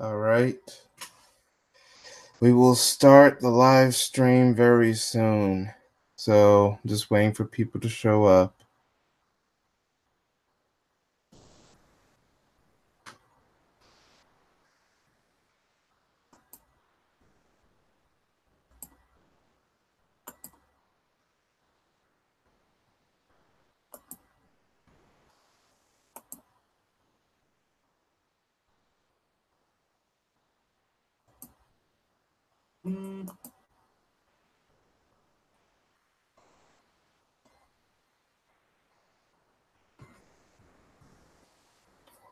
All right. We will start the live stream very soon. So just waiting for people to show up.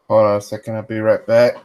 Hold on a second, I'll be right back.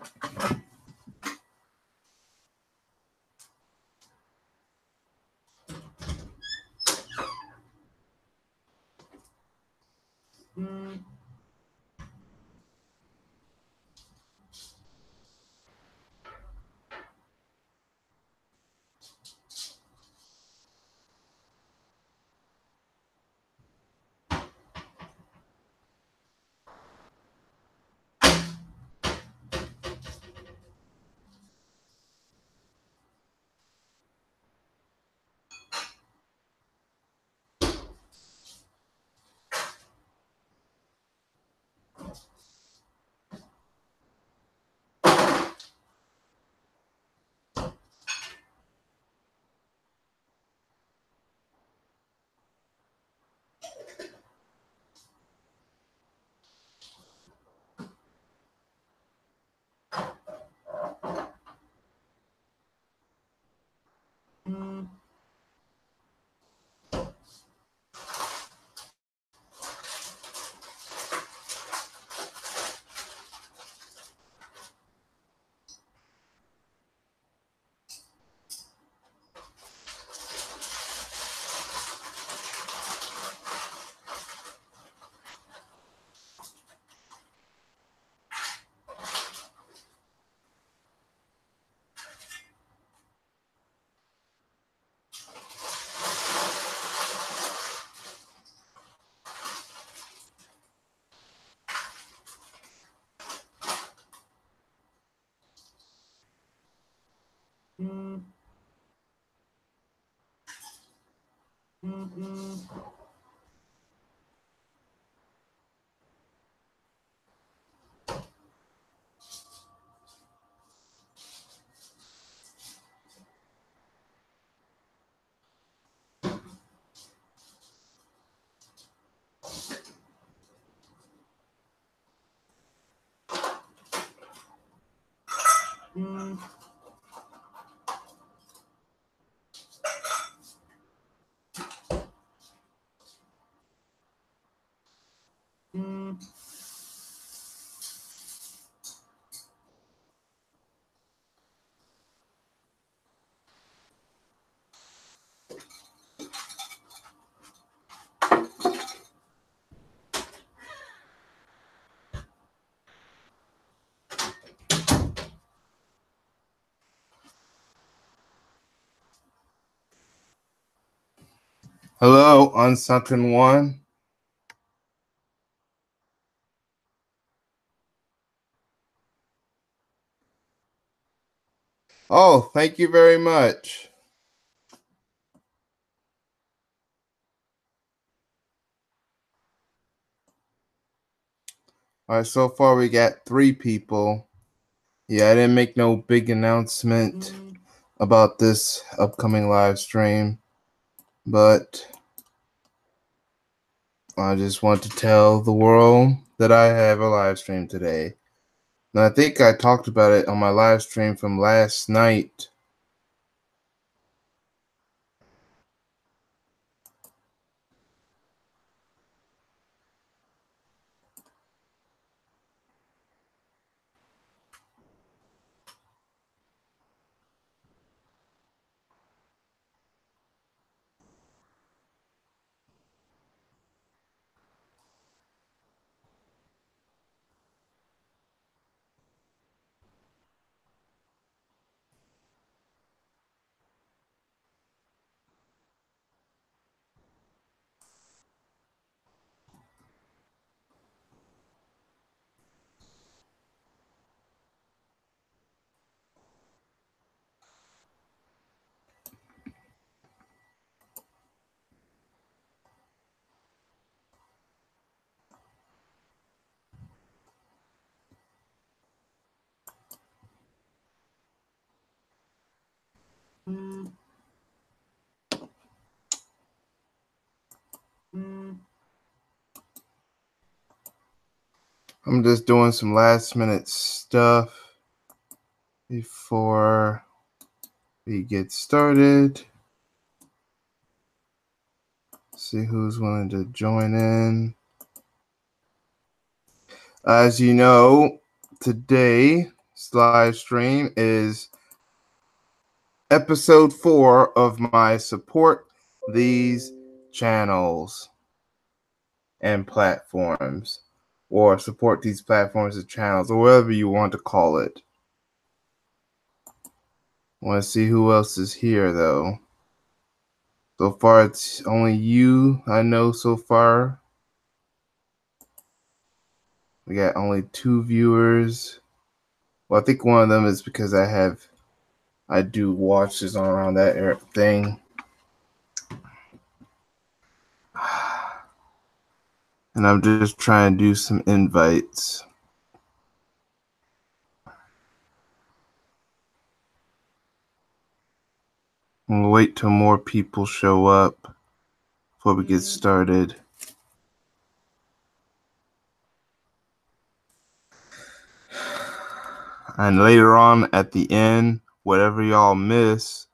嗯。Hello, Unsunken One. Oh, thank you very much. All right, so far we got three people. Yeah, I didn't make no big announcement mm. about this upcoming live stream, but I just want to tell the world that I have a live stream today. And I think I talked about it on my live stream from last night. I'm just doing some last minute stuff before we get started. See who's willing to join in. As you know, today's live stream is episode four of my support these channels and platforms or support these platforms and channels or whatever you want to call it. Want to see who else is here though. So far, it's only you I know so far. We got only two viewers. Well, I think one of them is because I have, I do watches on around that thing. And I'm just trying to do some invites. We'll wait till more people show up before we get started. And later on at the end, whatever y'all miss,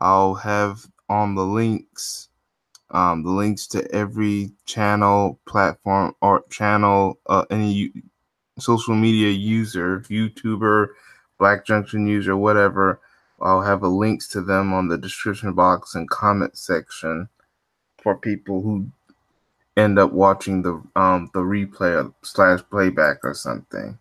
I'll have on the links, um, the links to every channel, platform, or channel, uh, any social media user, YouTuber, Black Junction user, whatever I'll have links to them on the description box and comment section for people who end up watching the um the replay slash playback or something.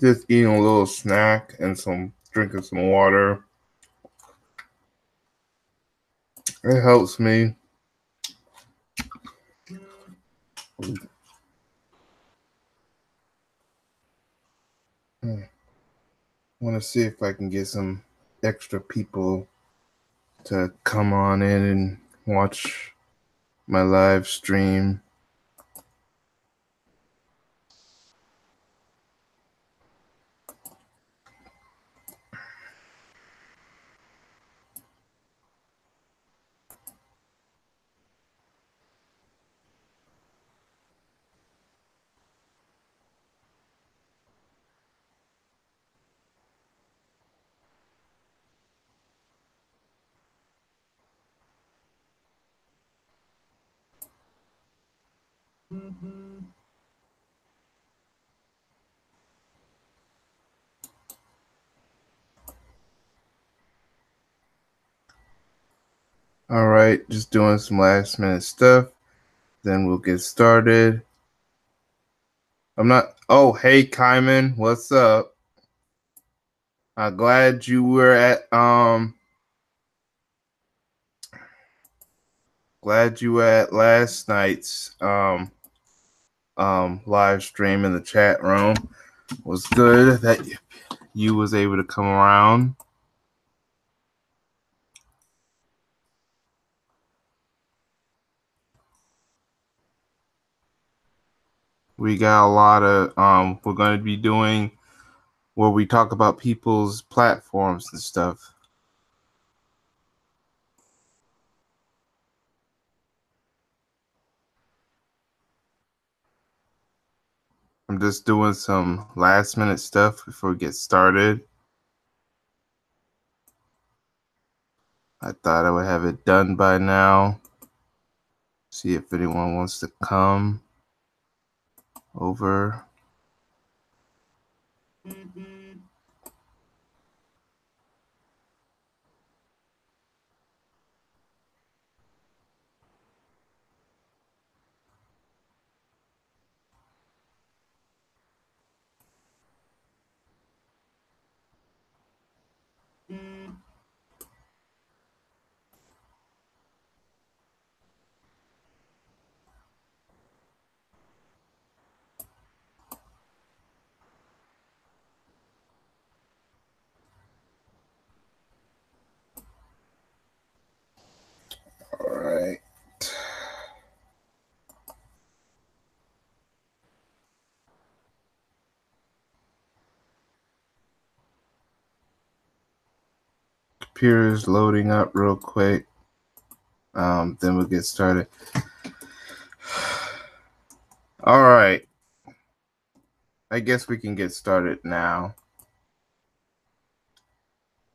Just eating a little snack and some drinking some water. It helps me. I want to see if I can get some extra people to come on in and watch my live stream. All right, just doing some last minute stuff. Then we'll get started. I'm not. Oh, hey, Kyman, what's up? I'm glad you were at. Um, glad you were at last night's um um live stream in the chat room. It was good that you was able to come around. We got a lot of um we're going to be doing where we talk about people's platforms and stuff. I'm just doing some last minute stuff before we get started. I thought i would have it done by now. See if anyone wants to come over. Mm-hmm. right. Computer is loading up real quick. Um, then we'll get started. All right. I guess we can get started now.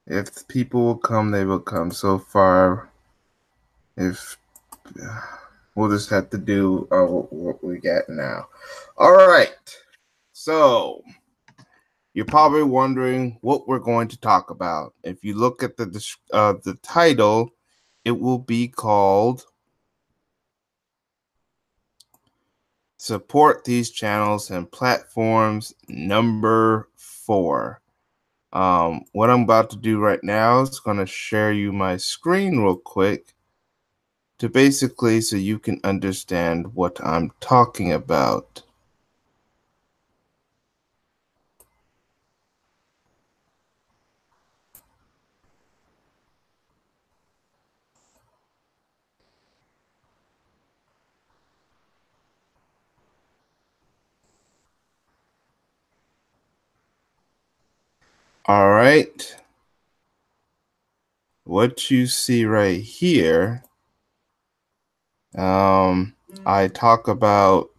If people will come, they will come. So far, if we'll just have to do uh, what we got now. All right. So you're probably wondering what we're going to talk about. If you look at the uh, the title, it will be called support these channels and platforms number four um, what i'm about to do right now is going to share you my screen real quick to basically so you can understand what i'm talking about All right. What you see right here, um, I talk about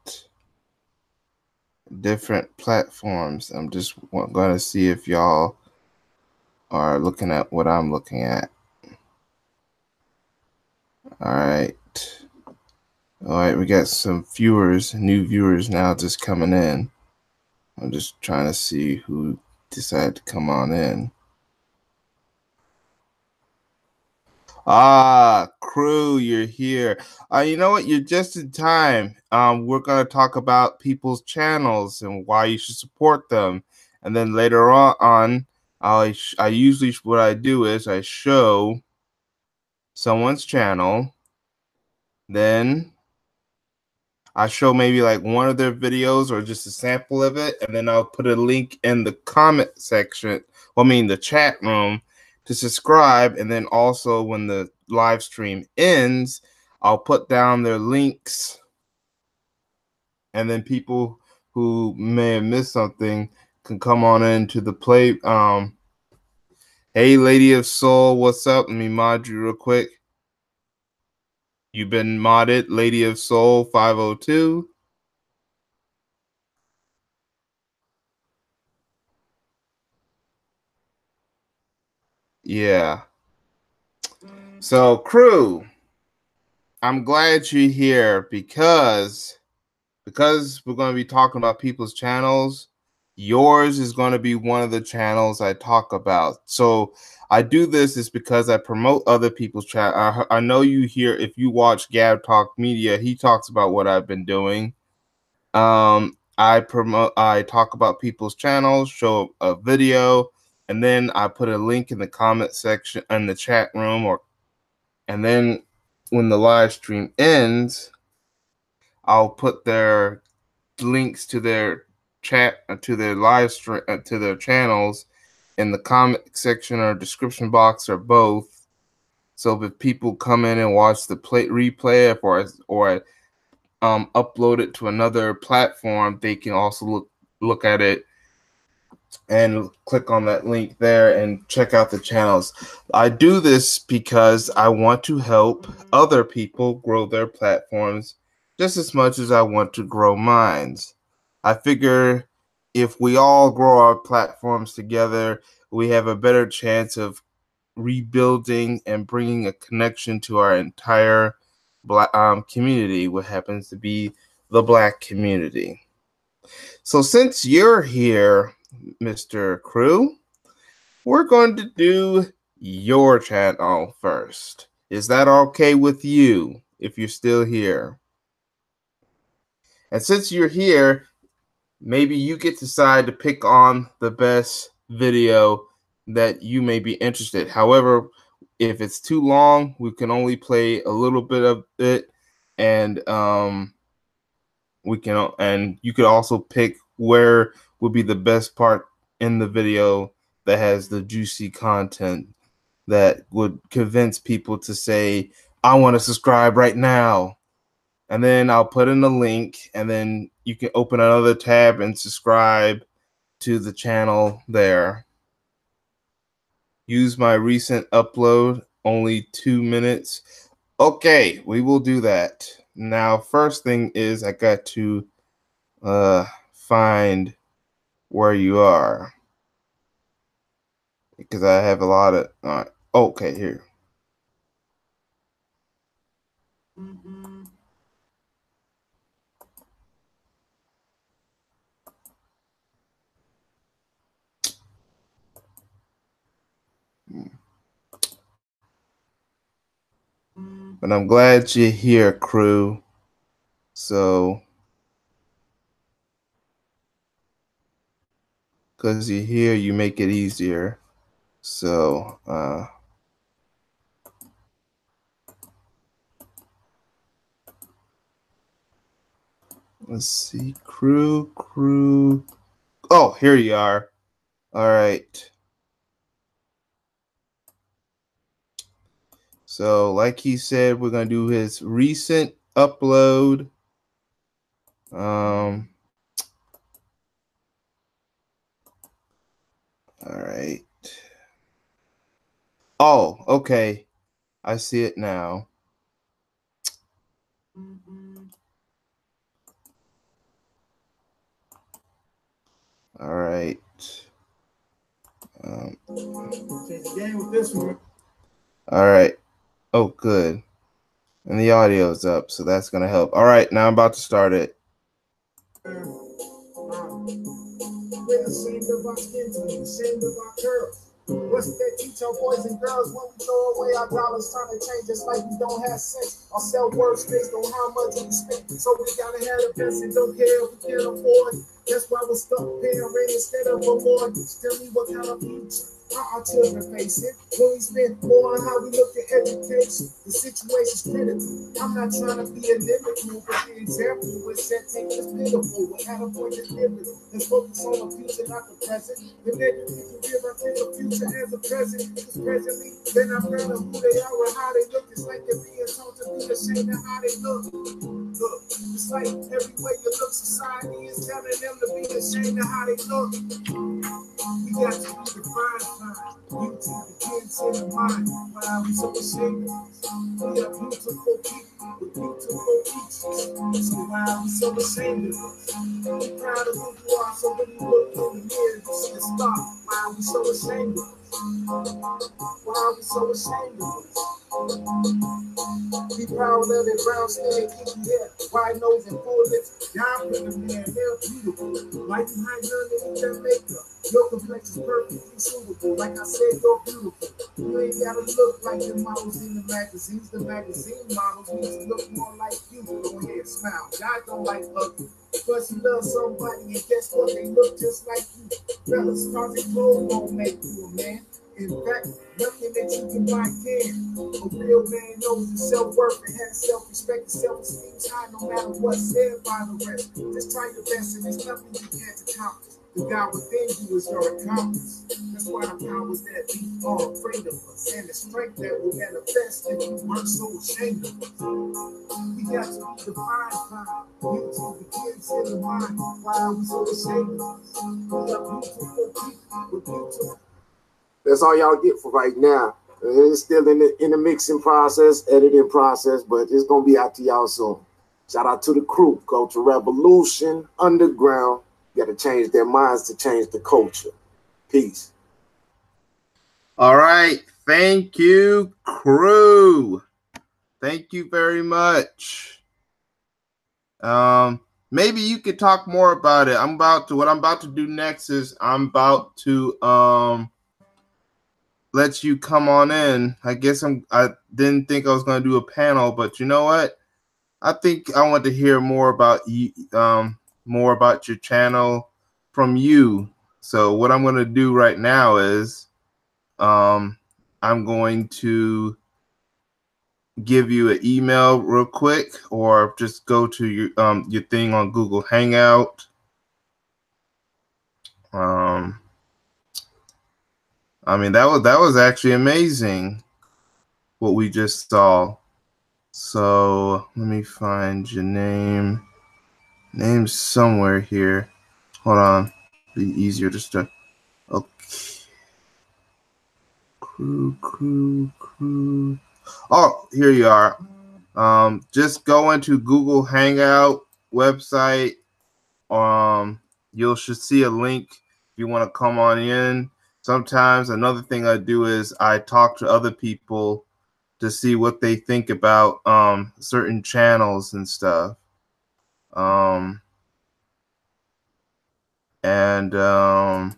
different platforms. I'm just going to see if y'all are looking at what I'm looking at. All right. All right, we got some viewers, new viewers now just coming in. I'm just trying to see who decided to come on in. Ah, crew, you're here. Uh, you know what? You're just in time. Um, we're gonna talk about people's channels and why you should support them, and then later on, on I I usually what I do is I show someone's channel, then I show maybe like one of their videos or just a sample of it, and then I'll put a link in the comment section. Well, I mean the chat room to subscribe, and then also when the live stream ends, I'll put down their links, and then people who may have missed something can come on into the play. Um, hey, Lady of Soul, what's up? Let me mod you real quick. You've been modded, Lady of Soul 502. Yeah. So, crew, I'm glad you're here because because we're going to be talking about people's channels. Yours is going to be one of the channels I talk about. So, I do this is because I promote other people's chat. I, I know you hear if you watch Gab Talk Media, he talks about what I've been doing. Um, I promote, I talk about people's channels, show a video, and then I put a link in the comment section in the chat room, or and then when the live stream ends, I'll put their links to their chat uh, to their live stream uh, to their channels in the comment section or description box or both. So if people come in and watch the play replay or or um, upload it to another platform, they can also look look at it and click on that link there and check out the channels. I do this because I want to help other people grow their platforms just as much as I want to grow mine. I figure if we all grow our platforms together, we have a better chance of rebuilding and bringing a connection to our entire black um, community, what happens to be the black community. So, since you're here, Mr. Crew, we're going to do your channel first. Is that okay with you if you're still here? And since you're here, maybe you get to decide to pick on the best video that you may be interested. However, if it's too long, we can only play a little bit of it, and um, we can and you could also pick where would be the best part in the video that has the juicy content that would convince people to say, "I want to subscribe right now." And then I'll put in a link, and then you can open another tab and subscribe to the channel there. use my recent upload, only two minutes. Okay, we will do that. Now, first thing is I got to uh, find where you are because I have a lot of. Uh, okay, here. Mm-hmm. But I'm glad you're here, crew. So, because you're here, you make it easier. So, uh, let's see, crew, crew. Oh, here you are. All right. So, like he said, we're gonna do his recent upload. Um. All right. Oh, okay. I see it now. All right. Um, all right. Oh, good. And the audio is up, so that's going to help. All right, now I'm about to start it. We're ashamed of our skin, ashamed of our curls. What's that teach our boys and girls when we throw away our dollars trying to change us like we don't have sense? Our self worth based on how much we spend. So we gotta have the best and don't care if we can't afford. That's why we're stuck paying rent instead of a mortgage. Tell me what kind of future our children face it. When we spend more on how we look at education, the situation's critical. I'm not trying to be a lyrical, but the example we're setting is pitiful. We had a point of difference. Let's focus on the future, not the present. The negative people give up in the future as a present. Because presently, then I'm learning who they are and how they look. It's like they're being told to be ashamed of how they look. Look, it's like every way you look, society is telling them to be ashamed of how they look. We got to be defined Beauty begins in the mind. Why we so ashamed We are beautiful people with beautiful features. So why are we so ashamed of us? Be proud of who you are. So when you look in the mirror, you see a star. Why are we so ashamed of us? Why are we so ashamed of us? Be proud of it, brown skin, kinky hair, wide nose and full lips. Down with the man, they're beautiful. Light behind underneath their makeup. Your complexion is perfectly suitable. Like I said, you're beautiful. You ain't gotta look like the models in the magazines. The magazine models need to look more like you. Go ahead, smile. God don't like ugly. But you love somebody, and guess what? They look just like you. Fellas, cause clothes don't make you a man. In fact, nothing that you can buy can. A real man knows his self worth and has self respect and self esteem high no matter what's said by the rest. Just try your best, and there's nothing you can't accomplish. The God within you is your accomplice. That's why the powers that be are afraid of us, and the strength that will manifest if we weren't so ashamed of us. We got to be defined by beauty begins in the mind. Why are we so ashamed of us? We are beautiful people with beautiful. That's all y'all get for right now. It's still in the in the mixing process, editing process, but it's gonna be out to y'all soon. Shout out to the crew. To Revolution Underground. Got to change their minds to change the culture. Peace. All right. Thank you, crew. Thank you very much. Um, maybe you could talk more about it. I'm about to what I'm about to do next is I'm about to um let you come on in. I guess I'm I didn't think I was going to do a panel, but you know what? I think I want to hear more about you um more about your channel from you. So what I'm going to do right now is um I'm going to give you an email real quick or just go to your um your thing on Google Hangout. Um I mean that was that was actually amazing what we just saw. So let me find your name. Name somewhere here. Hold on. Be easier to start. Okay. Oh, here you are. Um, just go into Google Hangout website. Um, you should see a link if you want to come on in. Sometimes another thing I do is I talk to other people to see what they think about um, certain channels and stuff. Um, and um,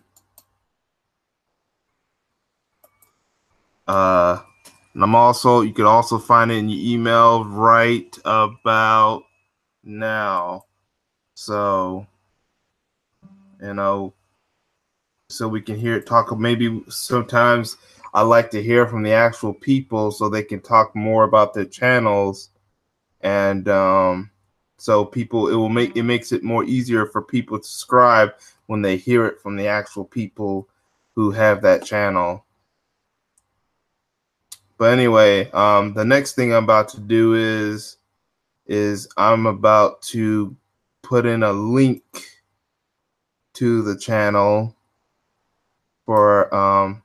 uh, and I'm also you can also find it in your email right about now. So you know, so we can hear it talk. Maybe sometimes I like to hear from the actual people so they can talk more about their channels and um so people it will make it makes it more easier for people to subscribe when they hear it from the actual people who have that channel. But anyway um the next thing i'm about to do is is i'm about to put in a link to the channel for um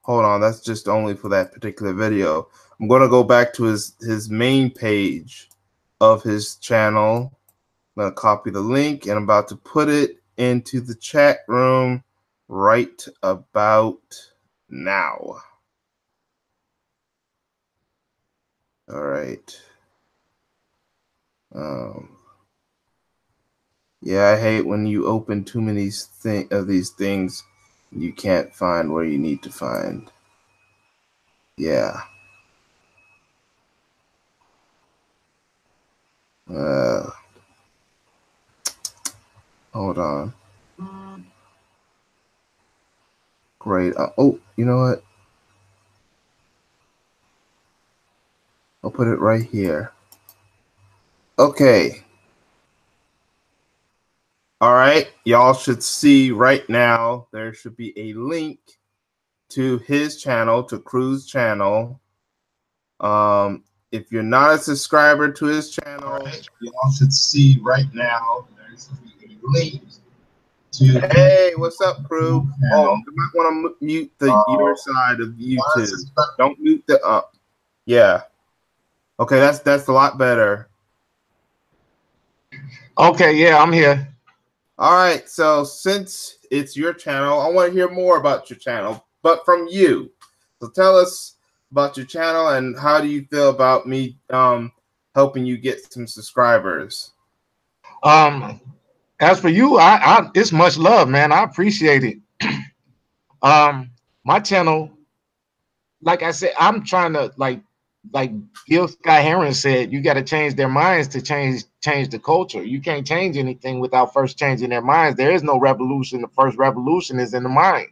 hold on that's just only for that particular video. I'm going to go back to his his main page of his channel. I'm going to copy the link and I'm about to put it into the chat room right about now. All right. Um, yeah, I hate when you open too many th- of these things you can't find where you need to find. Yeah. Uh, hold on. Great. Uh, oh, you know what? I'll put it right here. Okay. All right. Y'all should see right now there should be a link to his channel, to Crew's channel. Um, if you're not a subscriber to his channel, right. you all should see right now. There's a link to. Hey, what's up, crew? Oh, you might want to mute the uh, your side of YouTube. Don't mute the up. Uh, yeah. Okay, that's that's a lot better. Okay, yeah, I'm here. All right, so since it's your channel, I want to hear more about your channel, but from you. So tell us about your channel and how do you feel about me um, helping you get some subscribers? Um, as for you, I, I it's much love, man. I appreciate it. um, my channel, like I said, I'm trying to like like Gil Scott Heron said, you got to change their minds to change change the culture. You can't change anything without first changing their minds. There is no revolution. The first revolution is in the mind.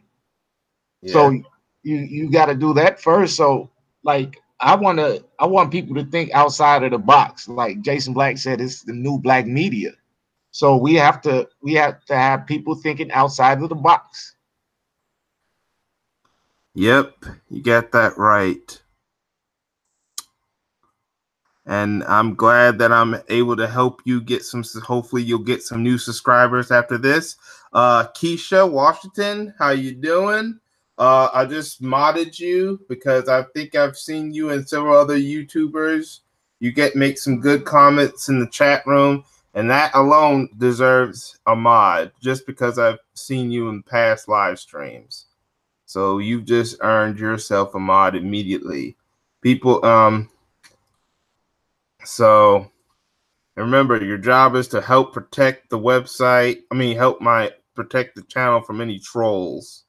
Yeah. So you you got to do that first. So like I want to I want people to think outside of the box. Like Jason Black said, it's the new black media. So we have to we have to have people thinking outside of the box. Yep, you got that right. And I'm glad that I'm able to help you get some. Hopefully, you'll get some new subscribers after this. Uh, Keisha Washington, how you doing? Uh, I just modded you because I think I've seen you and several other YouTubers. You get make some good comments in the chat room, and that alone deserves a mod just because I've seen you in past live streams. So you've just earned yourself a mod immediately. People, um, so remember your job is to help protect the website. I mean, help my protect the channel from any trolls.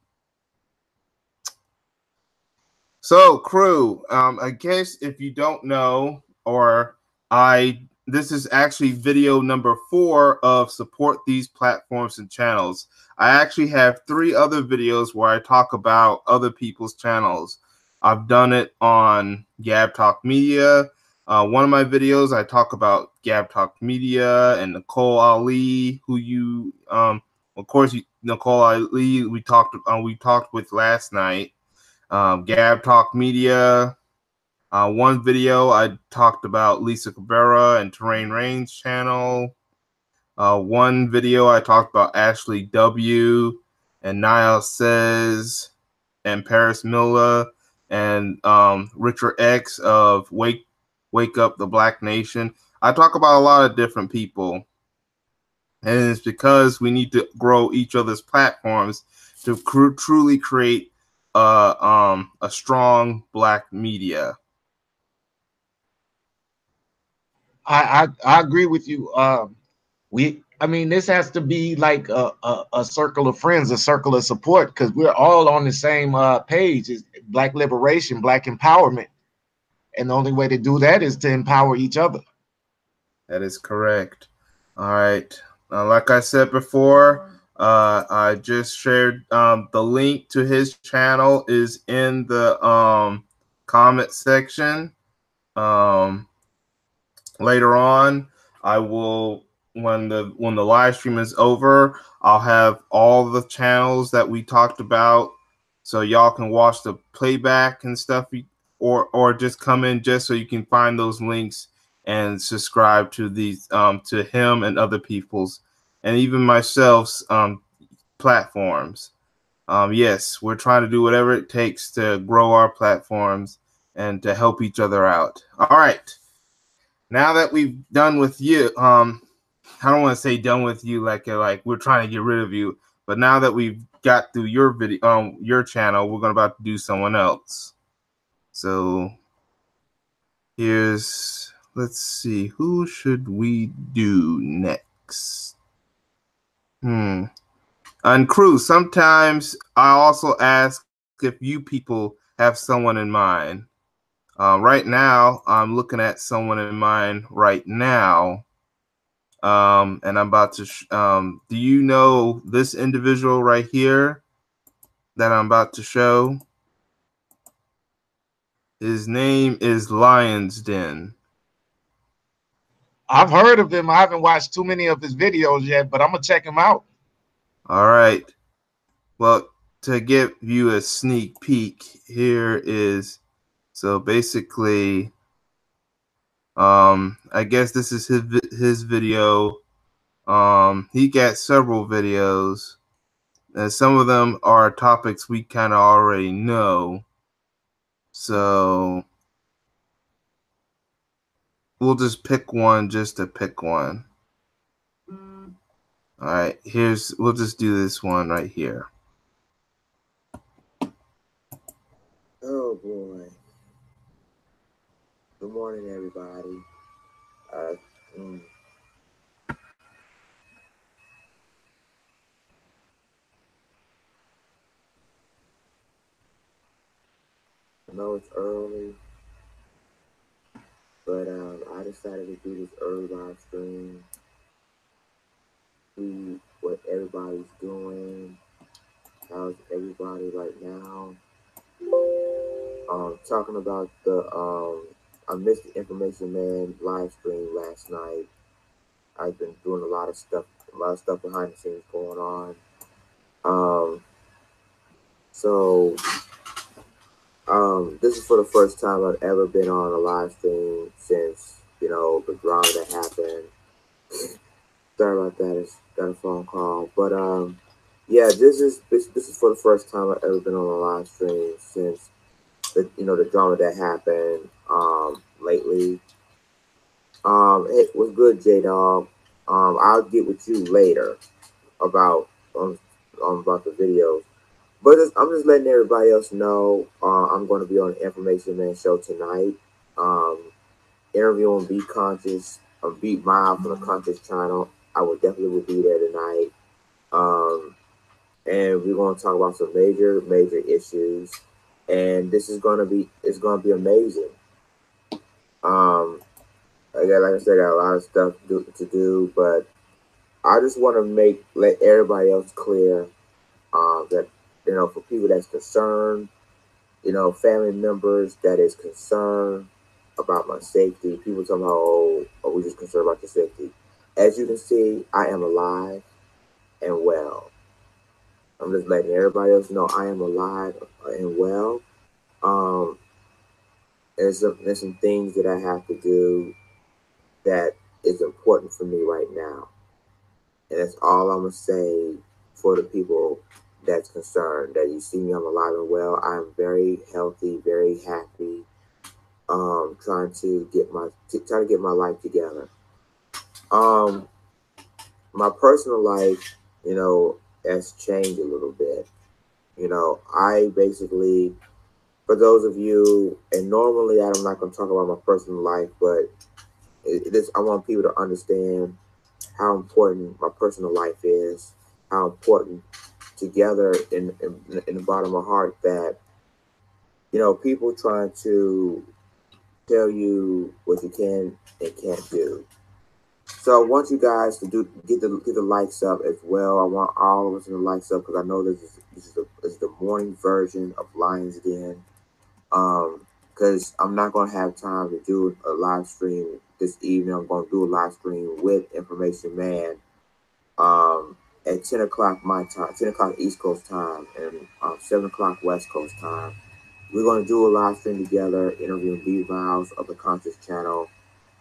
So, crew, um, I guess if you don't know, or I, this is actually video number four of support these platforms and channels. I actually have three other videos where I talk about other people's channels. I've done it on Gab Talk Media. Uh, one of my videos, I talk about Gab Talk Media and Nicole Ali, who you, um, of course, Nicole Ali, we talked, uh, we talked with last night um, Gab Talk Media. Uh, one video I talked about Lisa Cabrera and Taurean Reign's channel. Uh, one video I talked about Ashley W. and Niall Says and Paris Miller. and um, Richard X of Wake Wake Up the Black Nation. I talk about a lot of different people, and it's because we need to grow each other's platforms to cr- truly create uh, um, a strong Black media. I, I, I agree with you. Um, we I mean, this has to be like a, a, a circle of friends, a circle of support, because we're all on the same uh, page. Is Black liberation, Black empowerment, and the only way to do that is to empower each other. That is correct. All right. Uh, like I said before, uh, I just shared um, the link to his channel is in the um, comment section. Um, later on, I will when the when the live stream is over, I'll have all the channels that we talked about, so y'all can watch the playback and stuff, or or just come in just so you can find those links and subscribe to these um, to him and other people's and even myself's um, platforms. Um, yes, we're trying to do whatever it takes to grow our platforms and to help each other out. All right. Now that we've done with you, um, I don't want to say done with you like uh, like we're trying to get rid of you, but now that we've got through your video um your channel, we're gonna about to do someone else. So here's let's see who should we do next. Hmm. On crew, sometimes I also ask if you people have someone in mind. Uh, right now, I'm looking at someone in mind right now um, and I'm about to. um, do you know this individual right here that I'm about to show? His name is Lions Den. I've heard of him. I haven't watched too many of his videos yet, but I'm gonna check him out. All right. Well, to give you a sneak peek, here is so basically um, I guess this is his his video. Um, he got several videos, and some of them are topics we kind of already know. So we'll just pick one just to pick one. All right, here's we'll just do this one right here. Oh boy. Good morning, everybody. Uh, mm. I know it's early, but um, I decided to do this early live stream. See what everybody's doing. How's everybody right now? Um, talking about the um, I missed the Information Man live stream last night. I've been doing a lot of stuff, a lot of stuff behind the scenes going on. Um, so um, this is for the first time I've ever been on a live stream since you know the drama that happened. Sorry about that. It's got a phone call, but um, yeah, this is this, this is for the first time I've ever been on a live stream since the you know the drama that happened um, lately. Um, it was good, JDAWG. Um, I'll get with you later about um, about the videos. But I'm just letting everybody else know uh, I'm going to be on the Information Man show tonight. Um, interviewing Beat Conscious, um, Beat Mob from the Conscious channel. I will definitely will be there tonight. Um, and we're going to talk about some major, major issues. And this is going to be, it's going to be amazing. Um, I got, like I said, I got a lot of stuff do, to do, but I just want to make let everybody else clear um, that you know for people that's concerned, you know, family members that is concerned about my safety. People talking about oh, are we just concerned about your safety? As you can see, I am alive and well. I'm just letting everybody else know I am alive and well. Um, there's some, there's some things that I have to do that is important for me right now. And that's all I'm going to say for the people that's concerned that you see me I'm alive and well. I'm very healthy, very happy. Um, trying to get my trying to get my life together. Um, my personal life, you know, has changed a little bit. You know, I basically, for those of you, and normally I'm not going to talk about my personal life, but it, it is, I want people to understand how important my personal life is, how important together in, in, in the bottom of heart that, you know, people trying to tell you what you can and can't do. So I want you guys to do get the get the likes up as well. I want all of us in the likes up because I know this is this is the this is the morning version of Lions Den. Um, because I'm not gonna have time to do a live stream this evening. I'm gonna do a live stream with Information Man. Um, at 10 o'clock my time, 10 o'clock East Coast time, and um, 7 o'clock West Coast time. We're going to do a live stream together, interviewing B Miles of the Conscious Channel.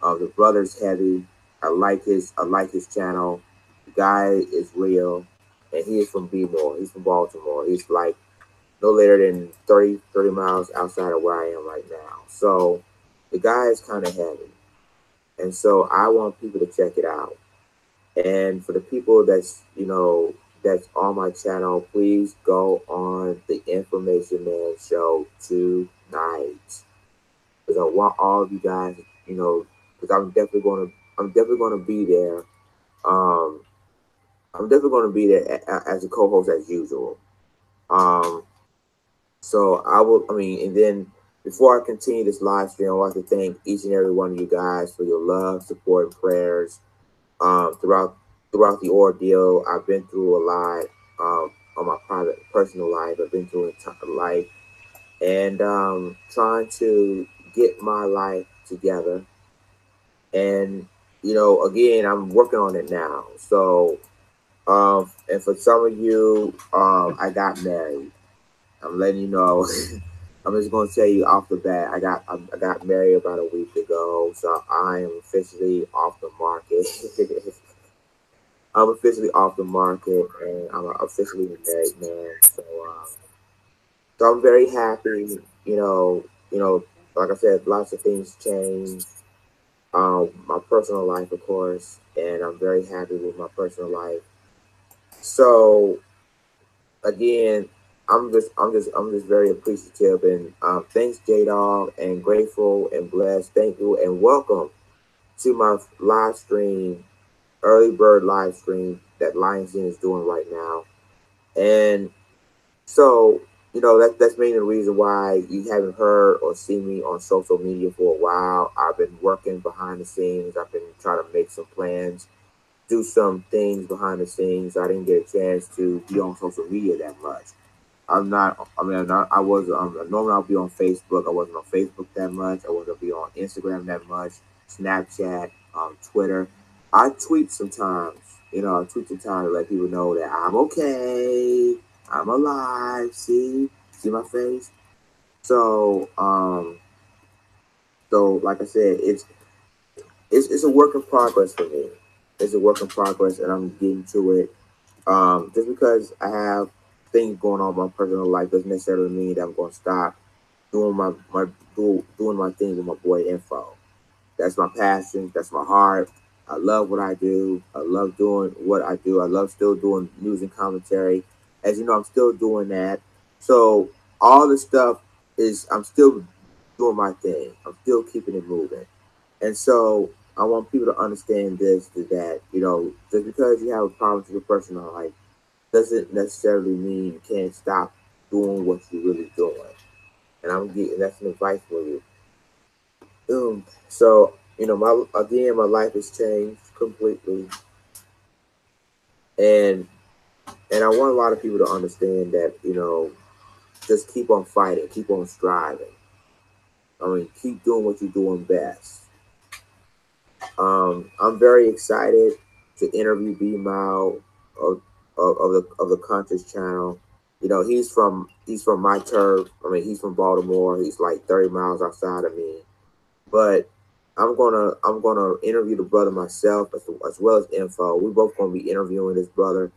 Uh, the brother's heavy. I like his I like his channel. The guy is real, and he is from B-more. He's from Baltimore. He's like no later than 30, 30 miles outside of where I am right now. So the guy is kind of heavy. And so I want people to check it out. And for the people that's, you know, that's on my channel, please go on the Information Man show tonight. Because I want all of you guys, you know, because I'm definitely going to, I'm definitely going to be there. Um, I'm definitely going to be there as a co-host as usual. Um, so I will, I mean, and then before I continue this live stream, I want to thank each and every one of you guys for your love, support, and prayers um, throughout throughout the ordeal. I've been through a lot um, on my private, personal life. I've been through a life, and um, trying to get my life together. And you know, again, I'm working on it now. So, um, and for some of you, um, I got married. I'm letting you know. I'm just gonna tell you off the bat. I got I got married about a week ago, so I am officially off the market. I'm officially off the market, and I'm officially a married man. So, um, so I'm very happy. You know, you know, like I said, lots of things change. Um, my personal life, of course, and I'm very happy with my personal life. So, again, I'm just I'm just I'm just very appreciative and um, thanks JDAWG and grateful and blessed. Thank you and welcome to my live stream, early bird live stream that Lions Den is doing right now. And so, you know, that that's mainly the reason why you haven't heard or seen me on social media for a while. I've been working behind the scenes. I've been trying to make some plans, do some things behind the scenes. I didn't get a chance to be on social media that much. I'm not. I mean, I'm not, I was. Um, normally I'll be on Facebook. I wasn't on Facebook that much. I wasn't be on Instagram that much. Snapchat, um, Twitter. I tweet sometimes. You know, I tweet sometimes to let people know that I'm okay. I'm alive. See, see my face. So, um, so like I said, it's it's it's a work in progress for me. It's a work in progress, and I'm getting to it. Um, just because I have things going on in my personal life doesn't necessarily mean that I'm going to stop doing my my do, doing my thing with my boy Info. That's my passion. That's my heart. I love what I do. I love doing what I do. I love still doing news and commentary. As you know, I'm still doing that. So all the stuff is I'm still doing my thing. I'm still keeping it moving. And so I want people to understand this that, you know, just because you have a problem with your personal life doesn't necessarily mean you can't stop doing what you're really doing. And I'm getting that's an advice for you. Um, so you know, my again, my life has changed completely, and and I want a lot of people to understand that you know, just keep on fighting, keep on striving. I mean, keep doing what you're doing best. Um, I'm very excited to interview B Mile of the of the conscious channel. You know, he's from he's from my turf. I mean, he's from Baltimore. He's like 30 miles outside of me. But I'm gonna I'm gonna interview the brother myself as, as well as info. We both gonna be interviewing this brother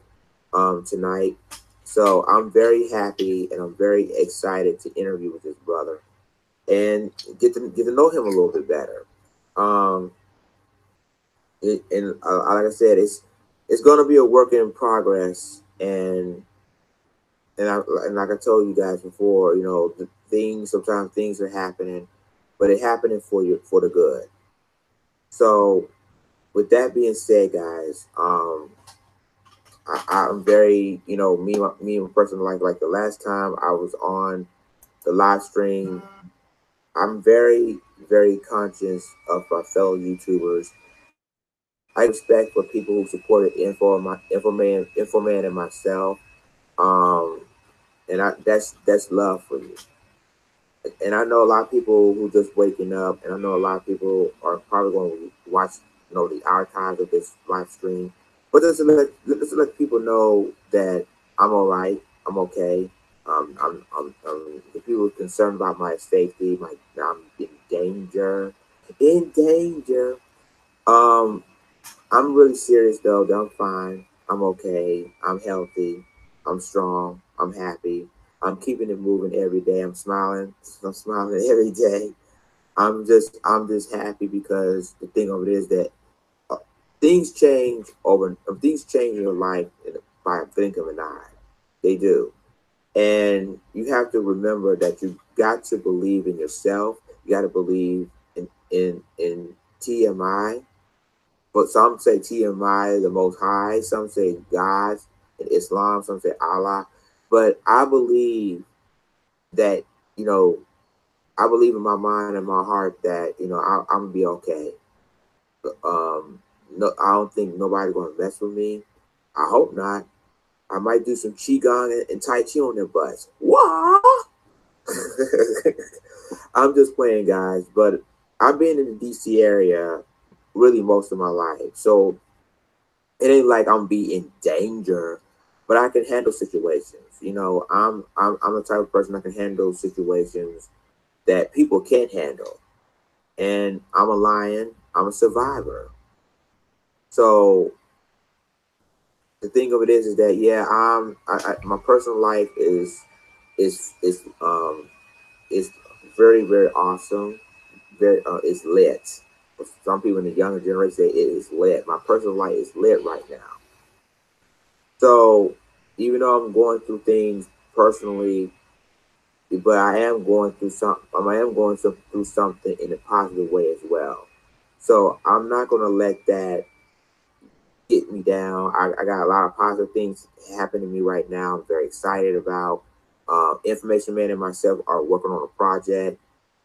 um, tonight So I'm very happy and I'm very excited to interview with this brother and get to get to know him a little bit better. Um, it, and uh, like I said, it's it's going to be a work in progress, and and I and like I told you guys before, you know, the things sometimes things are happening, but it happening for you for the good. So, with that being said, guys, um, I, am very, you know, me, me in personal life. Like the last time I was on the live stream, I'm very, very conscious of my fellow YouTubers. I respect for people who supported Info, my Infoman, Infoman, and myself. Um, and I, that's that's love for you. And I know a lot of people who just waking up, and I know a lot of people are probably going to watch, you know, the archives of this live stream but just to let just to let people know that I'm all right. I'm okay. Um, I'm, I'm, I'm the people concerned about my safety, my I'm in danger, in danger. Um, I'm really serious though. I'm fine. I'm okay. I'm healthy. I'm strong. I'm happy. I'm keeping it moving every day. I'm smiling. I'm smiling every day. I'm just I'm just happy because the thing of it is that uh, things change over things change in your life by a blink of an eye. They do. And you have to remember that you got to believe in yourself. You got to believe in in in TMI. But some say TMI the most high, some say God in Islam, some say Allah. But I believe that, you know, I believe in my mind and my heart that, you know, I, am gonna be okay. Um, no, I don't think nobody gonna mess with me. I hope not. I might do some qigong and, and tai chi on their butts. What? I'm just playing, guys. But I've been in the DC area really most of my life, so it ain't like I'm be in danger, but I can handle situations. You know, I'm I'm I'm the type of person that can handle situations that people can't handle, and I'm a lion. I'm a survivor. So the thing of it is, is that yeah, I'm I, I, my personal life is is is um is very very awesome. Very uh, it's lit. Some people in the younger generation say it is lit. My personal life is lit right now. So even though I'm going through things personally, but I am going through some. I am going through something in a positive way as well. So I'm not going to let that get me down. I, I, got a lot of positive things happening to me right now. I'm very excited about. Uh, Information Man and myself are working on a project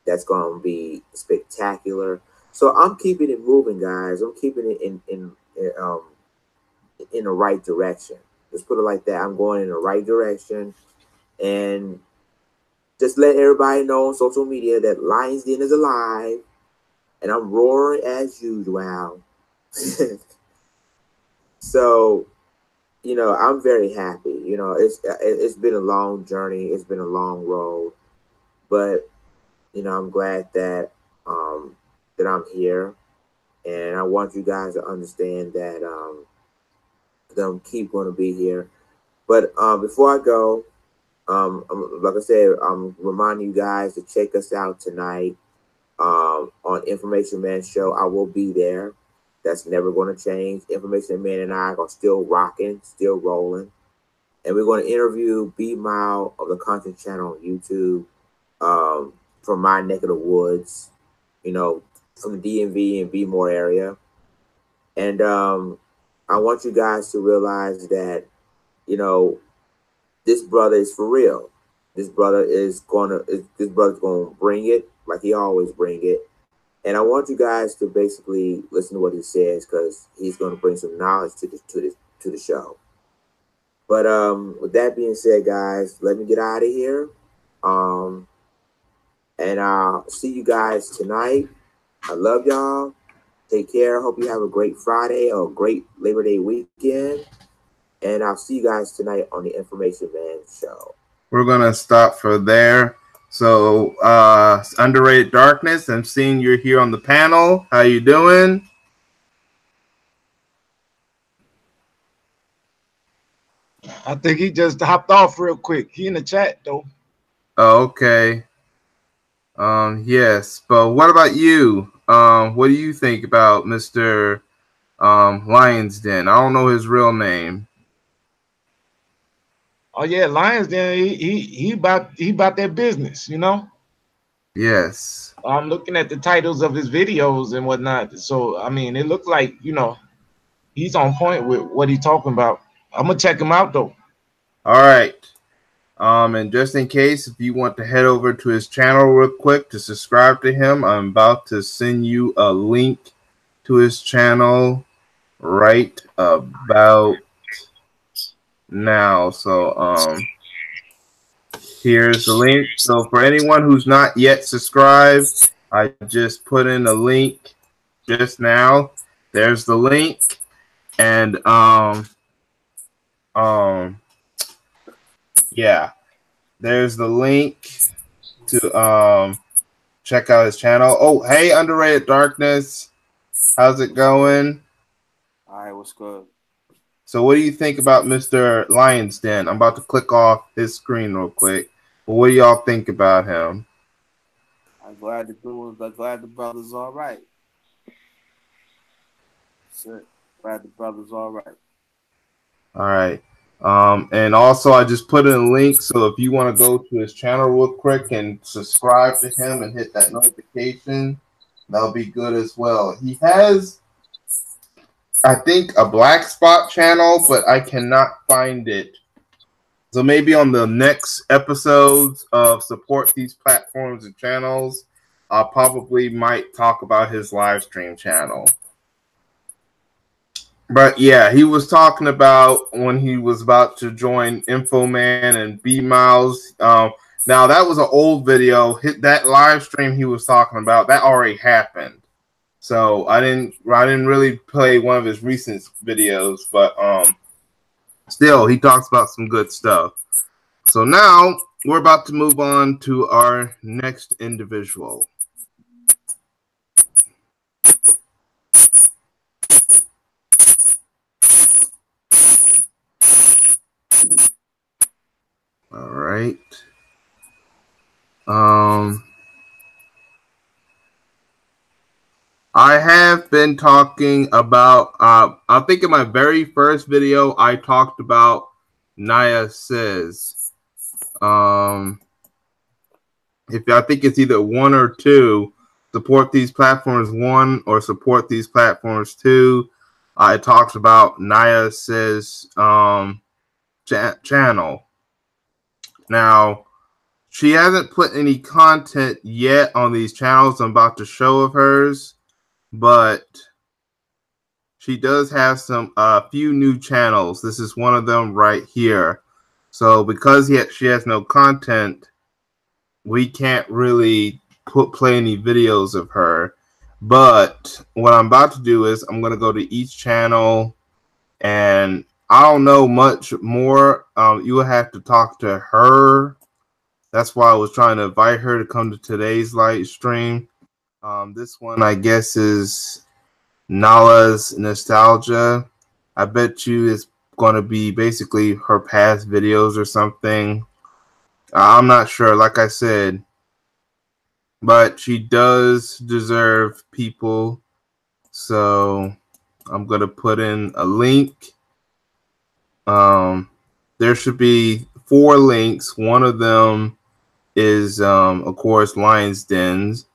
that's going to be spectacular. So I'm keeping it moving, guys. I'm keeping it in in, um in the right direction. Let's put it like that. I'm going in the right direction, and just let everybody know on social media that Lions Den is alive, and I'm roaring as usual. So, you know, I'm very happy. You know, it's it's been a long journey. It's been a long road, but you know, I'm glad that um, that I'm here, and I want you guys to understand that um, that I'm keep going to be here. But um, before I go, um, like I said, I'm reminding you guys to check us out tonight um, on Information Man Show. I will be there. That's never going to change. Information Man and I are still rocking, still rolling. And we're going to interview B Mile of the Content Channel on YouTube um, from my neck of the woods, you know, from DMV and B More area. And um, I want you guys to realize that, you know, this brother is for real. This brother is gonna. This brother's gonna bring it like he always bring it and I want you guys to basically listen to what he says because he's to bring some knowledge to the to the to the show. But um, with that being said, guys, let me get out of here. Um, and I'll see you guys tonight. I love y'all. Take care. Hope you have a great Friday or a great Labor Day weekend. And I'll see you guys tonight on the Information Man Show. We're gonna stop for there. So, uh, underrated darkness. I'm seeing you're here on the panel. How you doing? I think he just hopped off real quick. He in the chat though. Oh, okay. Um, yes, but what about you? Um, what do you think about Mr. Um, Lions Den? I don't know his real name. Oh yeah, Lions Den. He he he about he about that business, you know. Yes. I'm looking at the titles of his videos and whatnot. So I mean, it looks like you know he's on point with what he's talking about. I'm gonna check him out though. All right. Um, and just in case, if you want to head over to his channel real quick to subscribe to him, I'm about to send you a link to his channel right about now. So, um, here's the link. So, for anyone who's not yet subscribed, I just put in a link just now. There's the link, and um, um yeah, there's the link to um check out his channel. Oh, hey, underrated darkness, how's it going? All right, what's good? So, what do you think about Mr. Lions Den? I'm about to click off his screen real quick. But what do y'all think about him? I'm glad the dude, I'm glad the brother's all right. That's it. Glad the brother's all right. All right. Um, and also, I just put in a link. So if you want to go to his channel real quick and subscribe to him and hit that notification, that'll be good as well. He has, I think, a Blaqspot channel, but I cannot find it. So maybe on the next episodes of support these platforms and channels, I probably might talk about his live stream channel. But yeah, he was talking about when he was about to join Infoman and B Miles. Um, now that was an old video. Hit that live stream he was talking about that already happened. So I didn't I didn't really play one of his recent videos, but um, still he talks about some good stuff. So now we're about to move on to our next individual. All right. Um, I have been talking about. Uh, I think in my very first video, I talked about Naya says. Um, if I think it's either one or two, support these platforms one or support these platforms two. I talked about Naya says um, cha- channel. Now, she hasn't put any content yet on these channels I'm about to show of hers, but she does have some a uh, few new channels. This is one of them right here. So because yet she has no content, we can't really put play any videos of her. But what I'm about to do is I'm to go to each channel and I don't know much more. Um, you will have to talk to her. That's why I was trying to invite her to come to today's live stream. Um, this one, I guess, is Nylah's Nostalgia. I bet you it's going to be basically her past videos or something. I'm not sure, like I said, but she does deserve people. So I'm going to put in a link um, there should be four links. One of them is, um, of course, Lions Dens.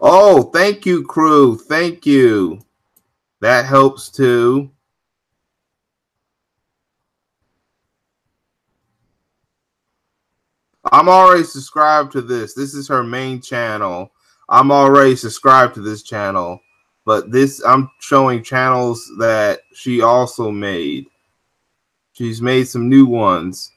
Oh, thank you, crew. Thank you. That helps too. I'm already subscribed to this. This is her main channel. I'm already subscribed to this channel but this I'm showing channels that she also made. She's made some new ones.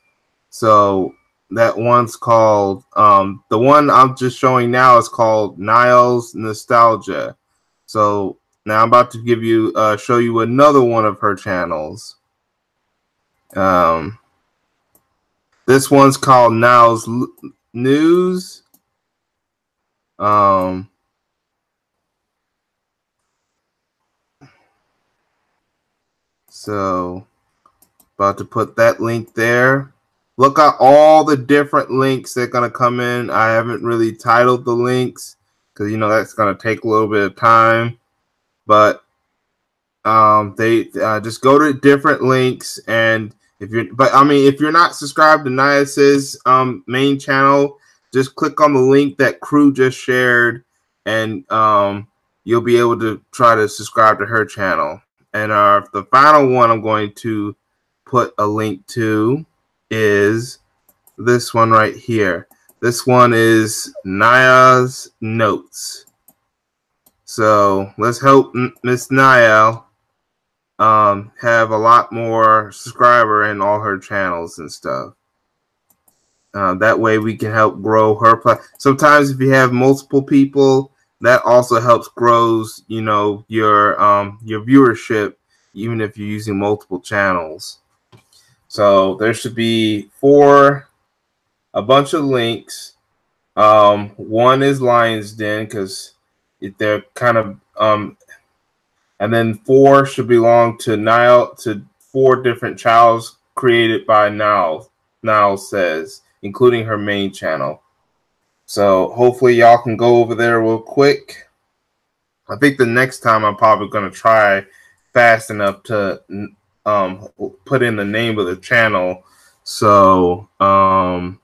So that one's called um the one I'm just showing now is called Nylah's Nostalgia. So now I'm about to give you uh show you another one of her channels. Um this one's called Nylah's News. Um So, about to put that link there. Look at all the different links that are going to come in. I haven't really titled the links because, you know, that's going to take a little bit of time. But um, they uh, just go to different links. And if you're, but I mean, if you're not subscribed to Nias's um, main channel, just click on the link that crew just shared and um, you'll be able to try to subscribe to her channel. And our the final one I'm going to put a link to is this one right here. This one is Nylah's Notes. So let's help Miss Nylah um, have a lot more subscriber in all her channels and stuff. Uh, that way we can help grow her. Sometimes if you have multiple people, that also helps grows you know your um, your viewership, even if you're using multiple channels. So there should be four, a bunch of links. Um, one is Lions Den because they're kind of um, and then four should belong to Nile to four different channels created by Nile. Nile says, including her main channel. So hopefully y'all can go over there real quick. I think the next time I'm probably to try fast enough to um, put in the name of the channel so um,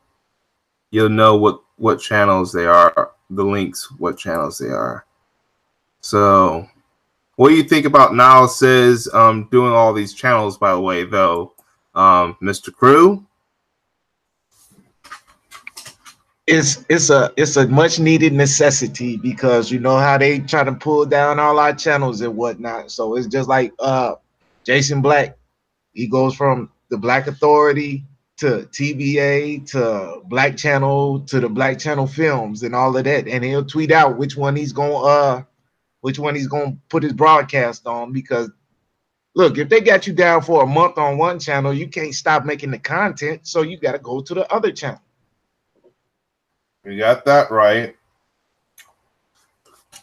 you'll know what what channels they are, the links, what channels they are. So what do you think about Now says um, doing all these channels, by the way, though, um, Mr. Crew? It's it's a it's a much needed necessity because you know how they try to pull down all our channels and whatnot. So it's just like uh Jason Black, he goes from the Black Authority to TBA to Black Channel to the Black Channel Films and all of that, and he'll tweet out which one he's gonna uh which one he's going to put his broadcast on because look, if they got you down for a month on one channel, you can't stop making the content, so you got to go to the other channel. You got that right.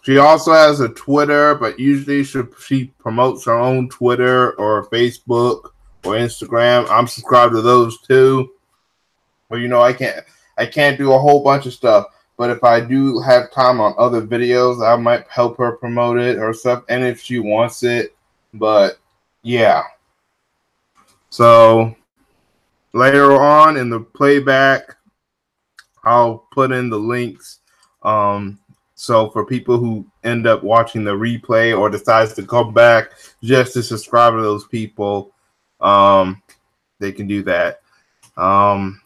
She also has a Twitter, but usually she, she promotes her own Twitter or Facebook or Instagram. I'm subscribed to those too. But you know, I can't I can't do a whole bunch of stuff. But if I do have time on other videos, I might help her promote it or stuff. And if she wants it, but yeah. So later on in the playback, I'll put in the links. Um, so for people who end up watching the replay or decides to come back just to subscribe to those people, um, they can do that. Um,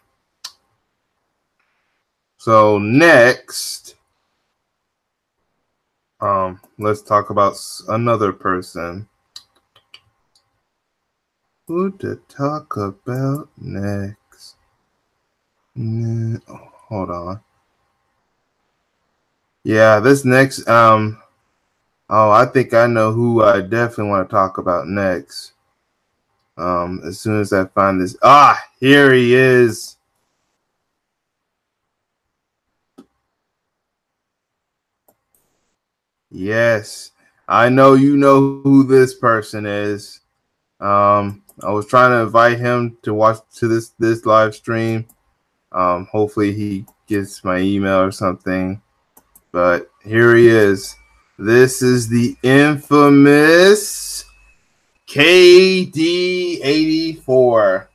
so next, um, let's talk about another person. Who to talk about next? Oh, hold on. Yeah, this next um oh I think I know who I definitely want to talk about next. Um as soon as I find this ah here he is. Yes, I know you know who this person is. Um, I was trying to invite him to watch to this this live stream. Um, hopefully he gets my email or something. But here he is. This is the infamous KD84.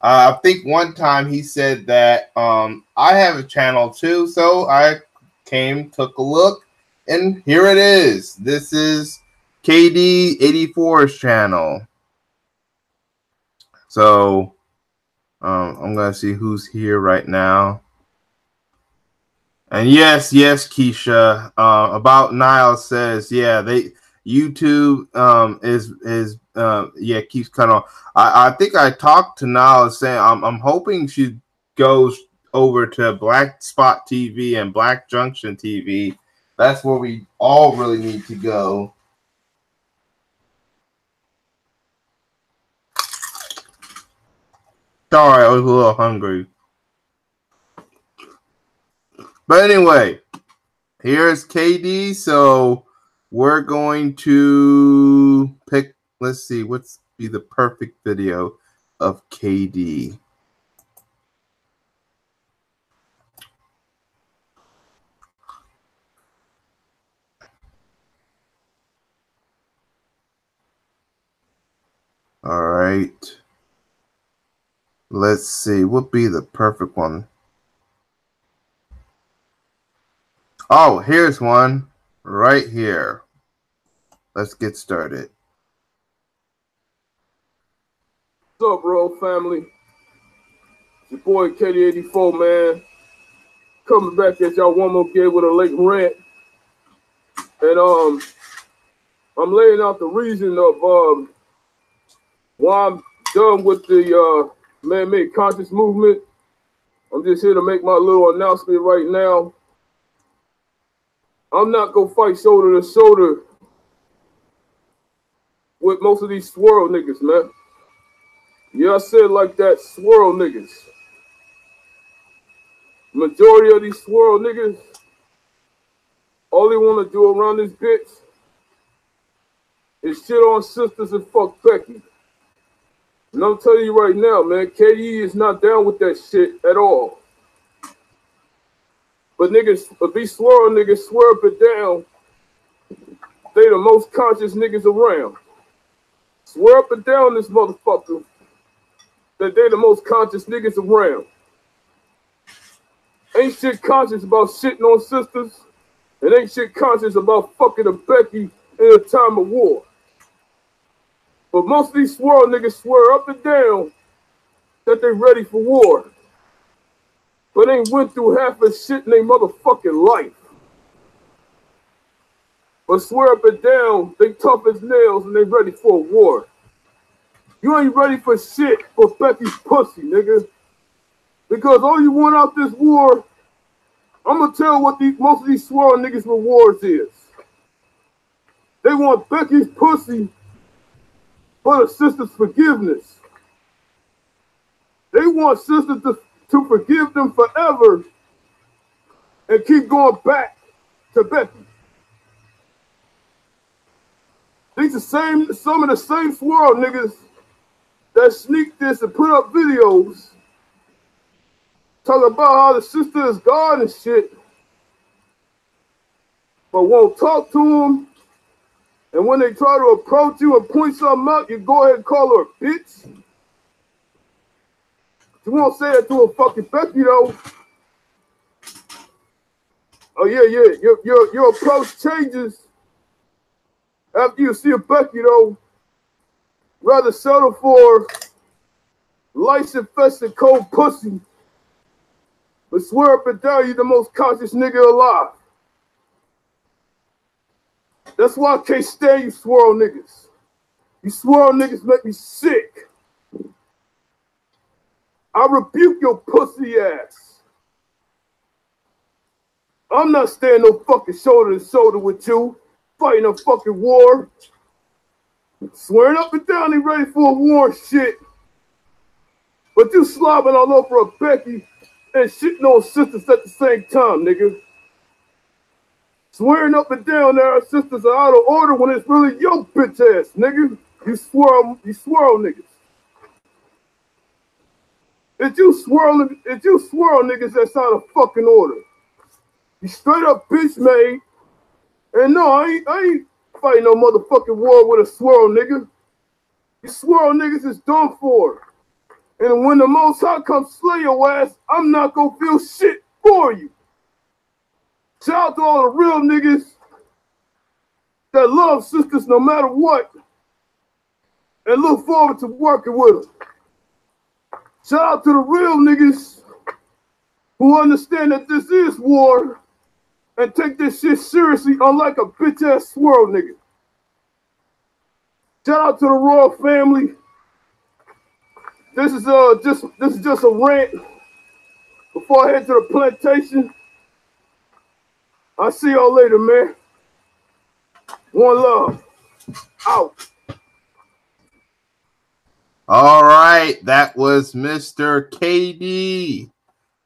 Uh, I think one time he said that um, I have a channel too, so I came, took a look, and here it is. This is KD84's channel. So um, I'm gonna see who's here right now. And yes, yes, Keisha. Uh, about Nile says, yeah, they YouTube um, is is uh, yeah keeps kind of. I, I think I talked to Nile saying I'm I'm hoping she goes over to Blaqspot TV and Black Junction TV that's where we all really need to go. Sorry, I was a little hungry. But anyway, here's KD. So we're going to pick. Let's see what's be the perfect video of KD? All right. Let's see. What be the perfect one? Oh, here's one right here. Let's get started. What's up, Royal family? It's your boy KD84, man. Coming back at y'all one more game with a late rant. And um I'm laying out the reason of um why I'm done with the uh man-made conscious movement. I'm just here to make my little announcement right now. I'm not gonna fight shoulder to shoulder with most of these swirl niggas, man. Yeah, I said like that, swirl niggas. Majority of these swirl niggas, all they want to do around this bitch is shit on sisters and fuck Becky. And I'm telling you right now, man, KD is not down with that shit at all. But niggas, if these swirl niggas swear up and down, they the most conscious niggas around. Swear up and down this motherfucker that they the most conscious niggas around. Ain't shit conscious about shitting on sisters, and ain't shit conscious about fucking a Becky in a time of war. But most of these swirl niggas swear up and down that they ready for war. But ain't went through half a shit in their motherfucking life. But swear up and down they tough as nails and they ready for a war. You ain't ready for shit for Becky's pussy, nigga. Because all you want out this war, I'm gonna tell what these most of these swirl niggas rewards is. They want Becky's pussy for the sister's forgiveness. They want sisters to, to forgive them forever and keep going back to Becky. These are same some of the same swirl niggas that sneak this and put up videos talking about how the sister is God and shit, but won't talk to them. And when they try to approach you and point something out, you go ahead and call her a bitch. You won't say that to a fucking Becky though. Oh yeah, yeah. Your your your approach changes after you see a Becky though rather settle for lice infested cold pussy, but swear up and down you the most conscious nigga alive. That's why I can't stand you swirl niggas. You swirl niggas make me sick. I rebuke your pussy ass. I'm not standing no fucking shoulder to shoulder with you, fighting a fucking war. Swearing up and down he ready for a war shit. But you slobbing all over a Becky and shitting on sisters at the same time, nigga. Swearing up and down that our sisters are out of order when it's really your bitch ass, nigga. You swirl, you swirl niggas. If you swirl, if you swirl niggas that's out of fucking order. You straight up bitch made. And no, I ain't, I ain't fighting no motherfucking war with a swirl nigga. You swirl niggas is done for. And when the most high comes slay your ass, I'm not gonna feel shit for you. Shout out to all the real niggas that love sisters no matter what and look forward to working with them. Shout out to the real niggas who understand that this is war and take this shit seriously, unlike a bitch ass swirl nigga. Shout out to the royal family. This is uh just this is just a rant before I head to the plantation. I'll see y'all later, man. One love. Out. All right, that was Mr. KD.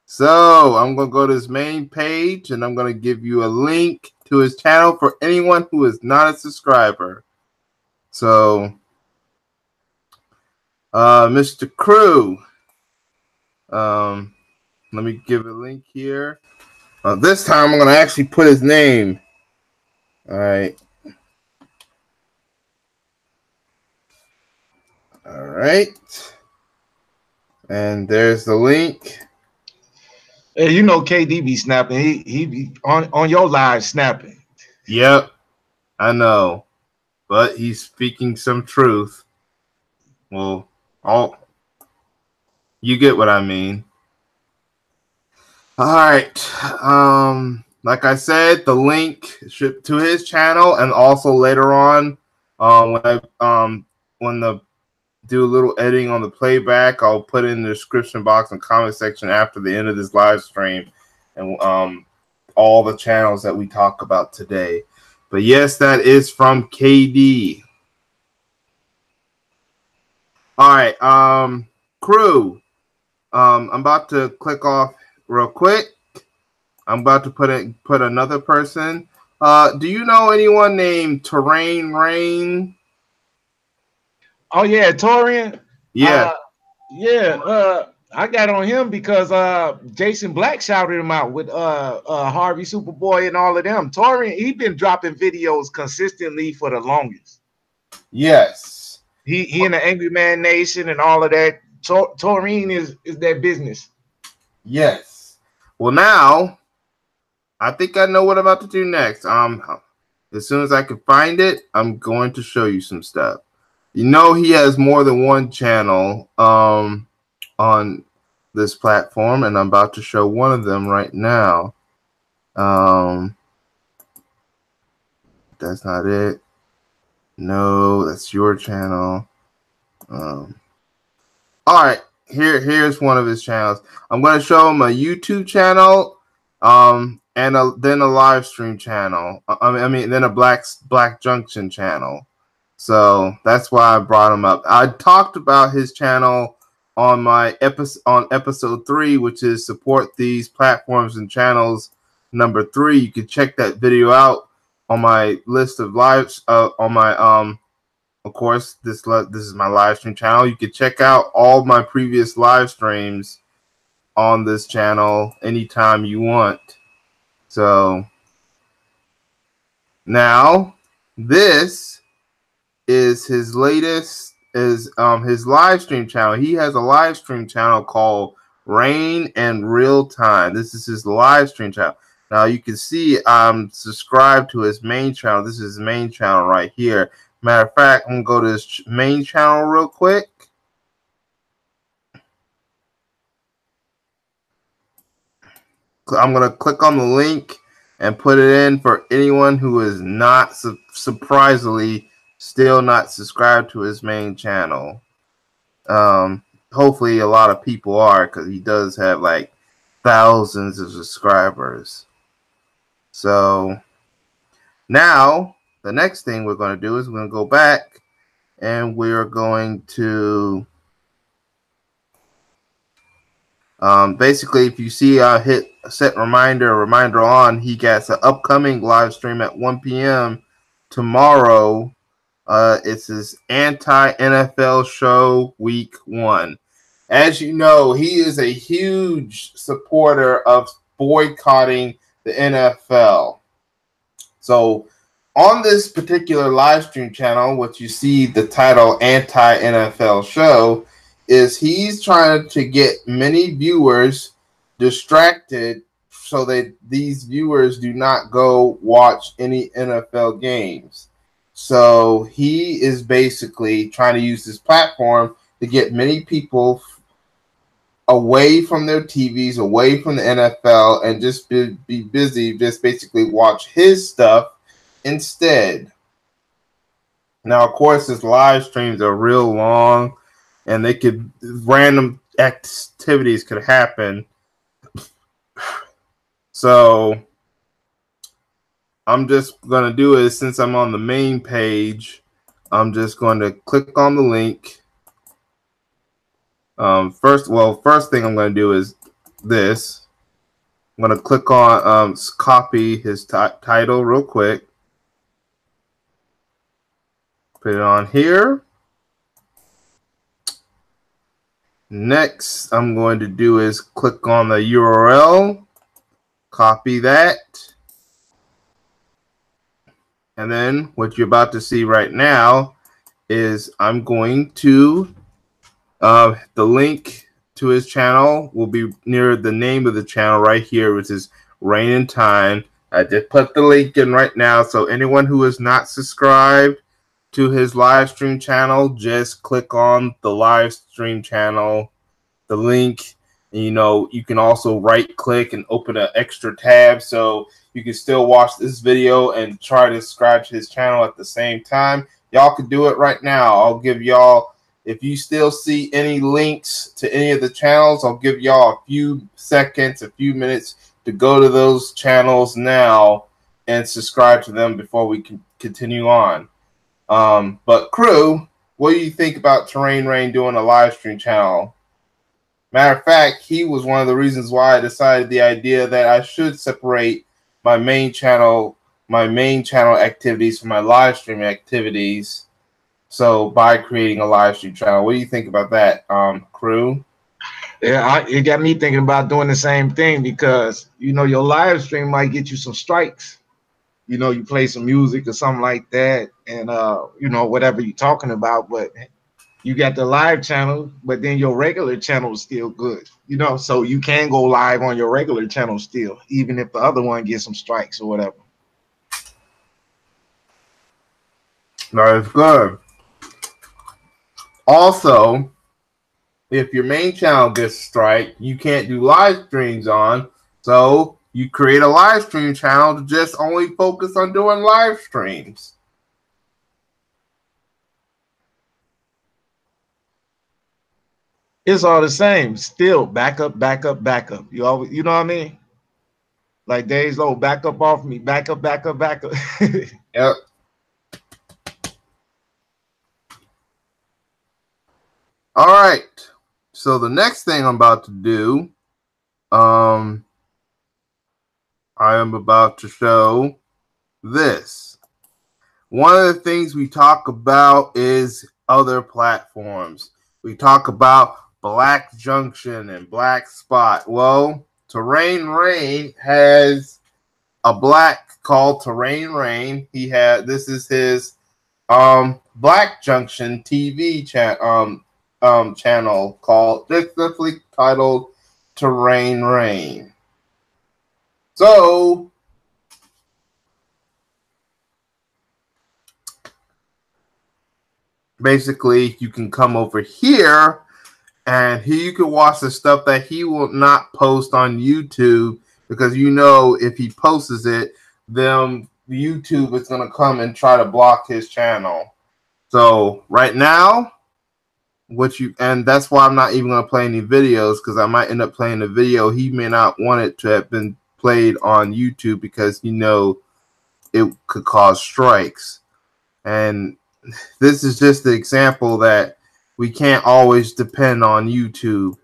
So I'm gonna go to his main page and I'm gonna give you a link to his channel for anyone who is not a subscriber. So Uh, Mr. Crew. Um, let me give a link here. Uh, this time I'm gonna actually put his name. All right. All right. And there's the link. Hey, you know KD be snapping. He he be on on your live snapping. Yep, I know, but he's speaking some truth. Well, all you get what I mean. All right. Um, like I said, the link to his channel, and also later on, um, when I um when the do a little editing on the playback. I'll put in the description box and comment section after the end of this live stream and um, all the channels that we talk about today. But yes, that is from KD. All right, um, crew. Um, I'm about to click off real quick. I'm about to put it put another person. Uh, do you know anyone named Taurean Reign? Oh yeah, Taurean. Yeah. Uh, yeah. Uh, I got on him because uh Jason Black shouted him out with uh uh Harvey Superboy and all of them. Taurean, he been dropping videos consistently for the longest. Yes. He he in the Angry Man Nation and all of that. Tor- Taurean is is that business. Yes. Well, now I think I know what I'm about to do next. Um, as soon as I can find it, I'm going to show you some stuff. You know he has more than one channel um, on this platform, and I'm about to show one of them right now. Um, that's not it. No, that's your channel. Um, all right, here here's one of his channels. I'm going to show him a YouTube channel, um, and a, then a live stream channel. I mean, I mean, then a Black Black Junction channel. So that's why I brought him up. I talked about his channel on my episode on episode three, which is support these platforms and channels number three. You can check that video out on my list of lives uh, on my um of course this this is my live stream channel. You can check out all my previous live streams on this channel anytime you want. So now this is his latest is um his live stream channel. He has a live stream channel called Reign In Real Time. This is his live stream channel. Now you can see I'm subscribed to his main channel. This is his main channel right here. Matter of fact, I'm gonna go to his main channel real quick. I'm gonna click on the link and put it in for anyone who is not su surprisingly still not subscribed to his main channel. Um, hopefully, a lot of people are because he does have like thousands of subscribers. So now the next thing we're going to do is we're going to go back and we're going to um, basically if you see I hit set reminder reminder on he gets an upcoming live stream at 1 p.m. tomorrow uh, it's his anti NFL show week one. As you know, he is a huge supporter of boycotting the NFL. So, on this particular live stream channel, what you see the title Anti NFL Show is he's trying to get many viewers distracted so that these viewers do not go watch any NFL games. So he is basically trying to use this platform to get many people away from their TVs, away from the NFL, and just be, be busy, just basically watch his stuff instead. Now, of course, his live streams are real long, and they could random activities could happen. So I'm just to do is since I'm on the main page, I'm just going to click on the link. Um, first, well, first thing I'm to do is this. I'm to click on um, copy his title real quick. Put it on here. Next, I'm going to do is click on the URL, copy that. And then what you're about to see right now is I'm going to, uh, the link to his channel will be near the name of the channel right here, which is Rain and Time. I just put the link in right now. So anyone who is not subscribed to his live stream channel, just click on the live stream channel, the link. You know, you can also right click and open an extra tab so you can still watch this video and try to subscribe to his channel at the same time. Y'all can do it right now. I'll give y'all, if you still see any links to any of the channels, I'll give y'all a few seconds, a few minutes to go to those channels now and subscribe to them before we can continue on. Um, but crew, what do you think about Taurean Reign doing a live stream channel? Matter of fact, he was one of the reasons why I decided the idea that I should separate my main channel, my main channel activities from my live stream activities. So by creating a live stream channel, what do you think about that, um, crew? Yeah, I, it got me thinking about doing the same thing because you know your live stream might get you some strikes. You know, you play some music or something like that, and uh, you know whatever you're talking about, but you got the live channel, but then your regular channel is still good. You know, so you can go live on your regular channel still, even if the other one gets some strikes or whatever. That is good. Also, if your main channel gets strike, you can't do live streams on. So you create a live stream channel to just only focus on doing live streams. It's all the same. Still backup, backup, backup. You always, you know what I mean? Like days low, back up off me, back up, back up, back up. yep. All right. So the next thing I'm about to do, um, I am about to show this. One of the things we talk about is other platforms. We talk about Black Junction and Blaqspot. Well, Taurean Reign has a black called Taurean Reign. He had this is his um Black Junction TV chat um um, channel called just simply titled Taurean Reign. So basically you can come over here and here you can watch the stuff that he will not post on YouTube because you know if he posts it, then YouTube is gonna come and try to block his channel. So right now, what you and that's why I'm not even gonna play any videos because I might end up playing a video he may not want it to have been played on YouTube because you know it could cause strikes. And this is just the example that we can't always depend on YouTube.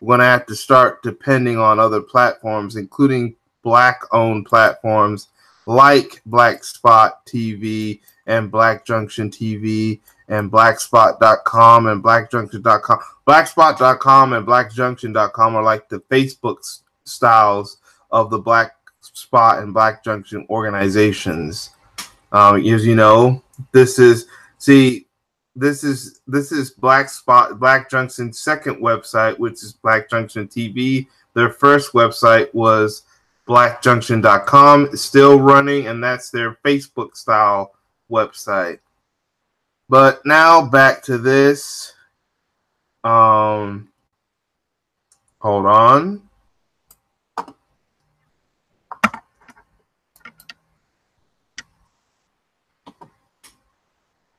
We're gonna have to start depending on other platforms, including black owned platforms like Blaqspot TV and Black Junction TV and blaqspot.com and blackjunction.com. Blaqspot.com and blackjunction.com are like the Facebook styles of the Black Spot and Black Junction organizations. Um, as you know, this is see, this is this is Blaqspot Black Junction's second website, which is Black Junction TV. Their first website was blackjunction.com, it's still running, and that's their Facebook style website. But now back to this. Um, hold on.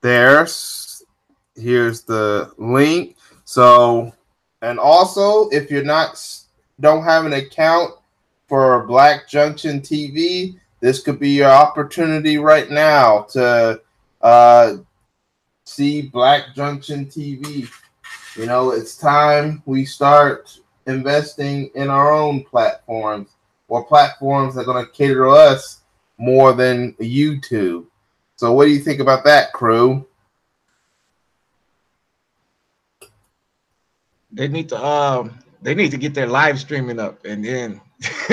There's here's the link. So, and also if you're not don't have an account for Black Junction TV, this could be your opportunity right now to uh, see Black Junction TV. You know, it's time we start investing in our own platforms or platforms that are going to cater to us more than YouTube. So, what do you think about that, crew? they need to um they need to get their live streaming up and then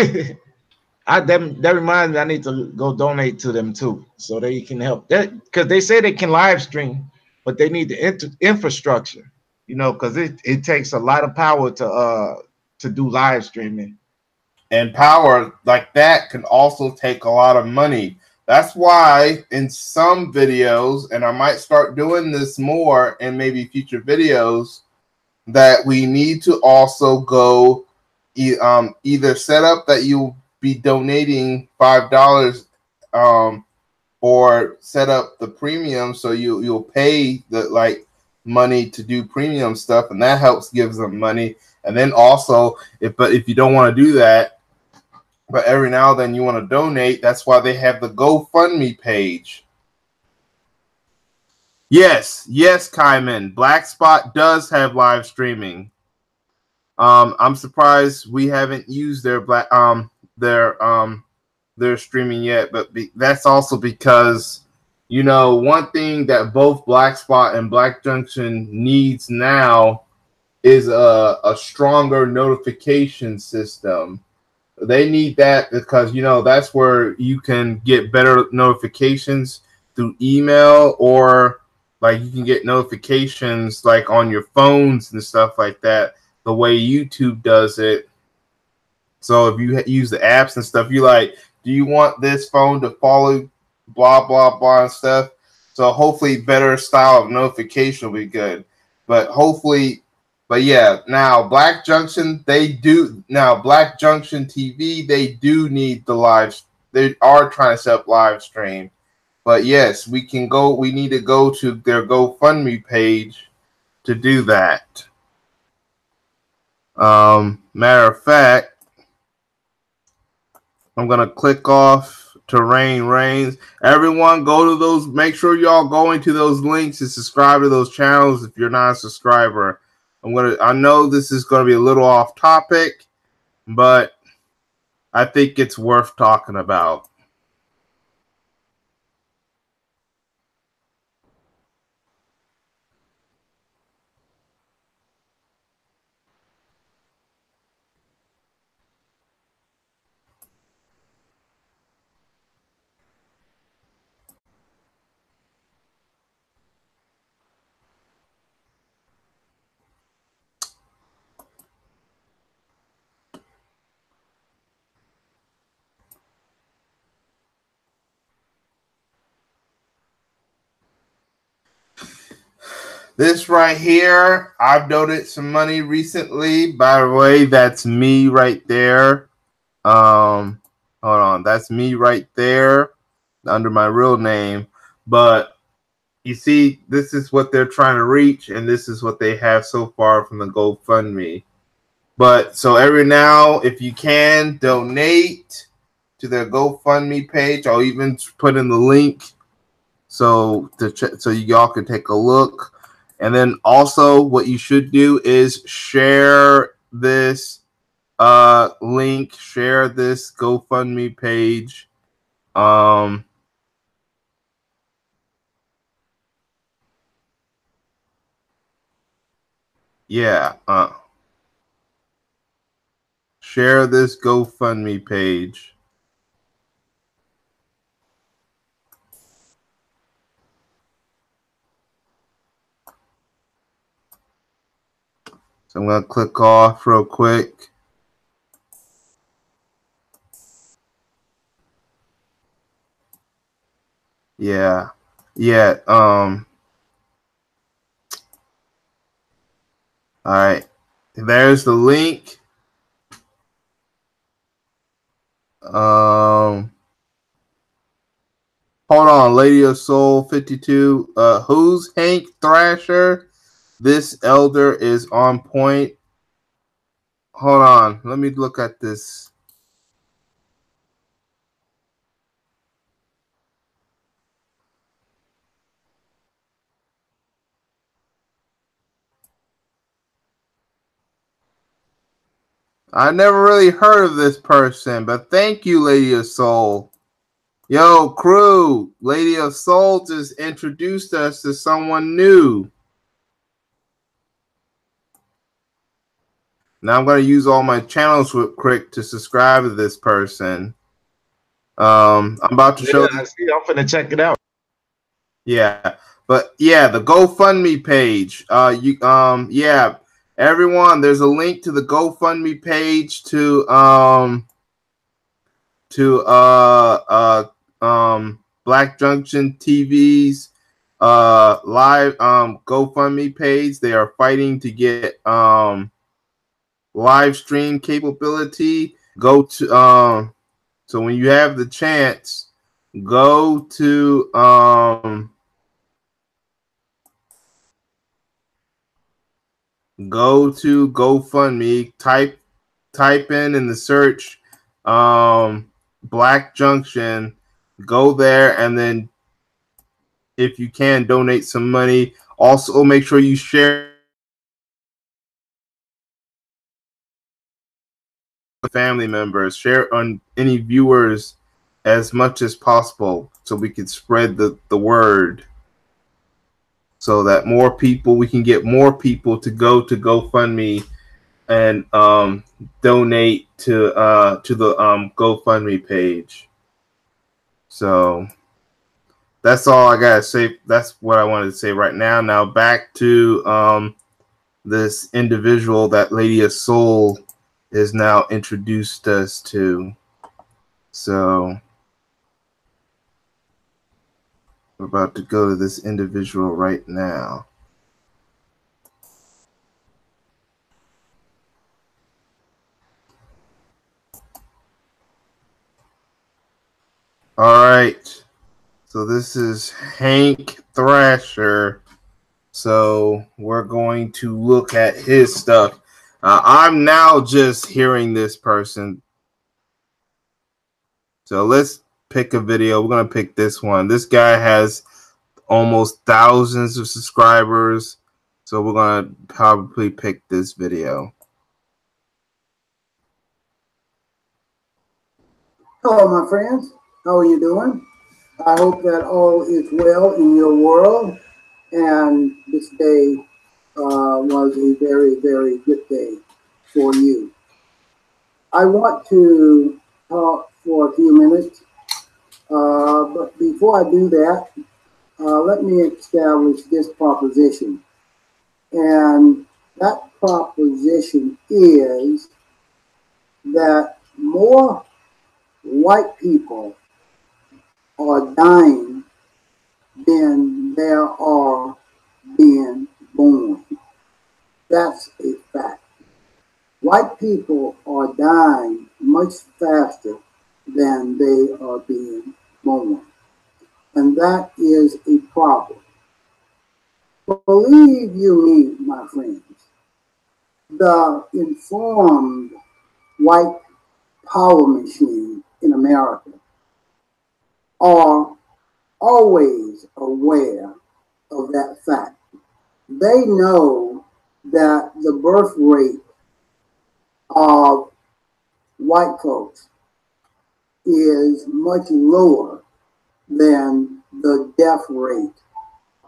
I that, that reminds me I need to go donate to them too so they can help. That because they say they can live stream but they need the inter- infrastructure you know because it, it takes a lot of power to uh to do live streaming. And power like that can also take a lot of money that's why in some videos and i might start doing this more in maybe future videos that we need to also go e- um, either set up that you'll be donating five dollars um, or set up the premium so you you'll pay the like money to do premium stuff and that helps gives them money. And then also if but if you don't want to do that but every now and then you want to donate that's why they have the gofundme page Yes, yes, Kaiman. Blaqspot does have live streaming. Um, I'm surprised we haven't used their black um their um their streaming yet, but be, that's also because you know one thing that both Blaqspot and Black Junction needs now is a, a stronger notification system. They need that because you know that's where you can get better notifications through email or like you can get notifications like on your phones and stuff like that the way youtube does it. So if you use the apps and stuff you like do you want this phone to follow blah blah blah and stuff? So hopefully better style of notification will be good. But hopefully but yeah now black junction they do now black junction tv they do need the live they are trying to set up live stream but yes, we can go. We need to go to their GoFundMe page to do that. Um, matter of fact, I'm gonna click off Taurean Reign's. Everyone, go to those. Make sure y'all go into those links and subscribe to those channels if you're not a subscriber. I'm gonna. I know this is gonna be a little off topic, but I think it's worth talking about. This right here, I've donated some money recently. By the way, that's me right there. Um, hold on, that's me right there under my real name. But you see, this is what they're trying to reach, and this is what they have so far from the GoFundMe. But so every now, if you can donate to their GoFundMe page, I'll even put in the link so to ch- so y'all can take a look. And then also, what you should do is share this uh, link, share this GoFundMe page. Um, yeah, uh, share this GoFundMe page. I'm going to click off real quick. Yeah. Yeah. Um. All right. There's the link. Um. Hold on, Lady of Soul 52. Uh, who's Hank Thrasher? This elder is on point. Hold on. Let me look at this. I never really heard of this person, but thank you, Lady of Soul. Yo, crew, Lady of Soul just introduced us to someone new. Now I'm going to use all my channels with quick to subscribe to this person. Um, I'm about to show. Yeah, I see. I'm gonna check it out. Yeah, but yeah, the GoFundMe page. Uh, you um, yeah, everyone. There's a link to the GoFundMe page to um, to uh uh um Black Junction TV's uh live um GoFundMe page. They are fighting to get um live stream capability. Go to um so when you have the chance, go to um go to GoFundMe, type type in in the search um Black Junction, go there and then if you can donate some money. Also make sure you share family members, share on any viewers as much as possible so we can spread the, the word so that more people we can get more people to go to GoFundMe and um, donate to uh, to the um, GoFundMe page. So that's all I gotta say. That's what I wanted to say right now. Now back to um, this individual that Lady of Soul is now introduced us to. So we're about to go to this individual right now. All right. So this is Hank Thrasher. So we're going to look at his stuff. Uh, I'm now just hearing this person. So let's pick a video. We're going to pick this one. This guy has almost thousands of subscribers. So we're going to probably pick this video. Hello, my friends. How are you doing? I hope that all is well in your world and this day uh, was a very, very good day for you. I want to talk for a few minutes, uh, but before I do that, uh, let me establish this proposition. And that proposition is that more white people are dying than there are being born. That's a fact. White people are dying much faster than they are being born. And that is a problem. Believe you me, my friends, the informed white power machine in America are always aware of that fact they know that the birth rate of white folks is much lower than the death rate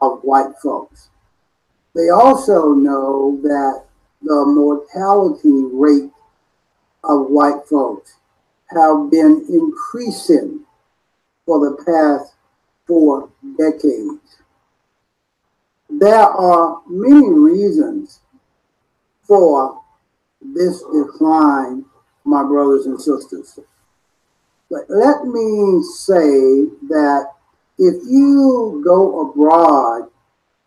of white folks. They also know that the mortality rate of white folks have been increasing for the past four decades there are many reasons for this decline, my brothers and sisters. But let me say that if you go abroad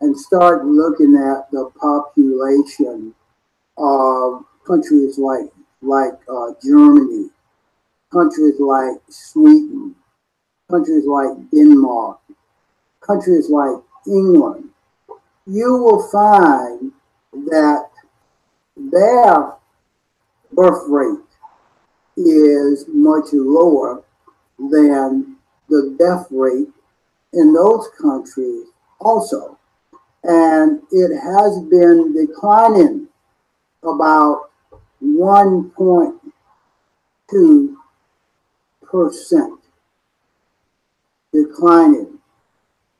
and start looking at the population of countries like like uh, Germany, countries like Sweden, countries like Denmark, countries like England, you will find that their birth rate is much lower than the death rate in those countries also. And it has been declining about 1.2 percent. Declining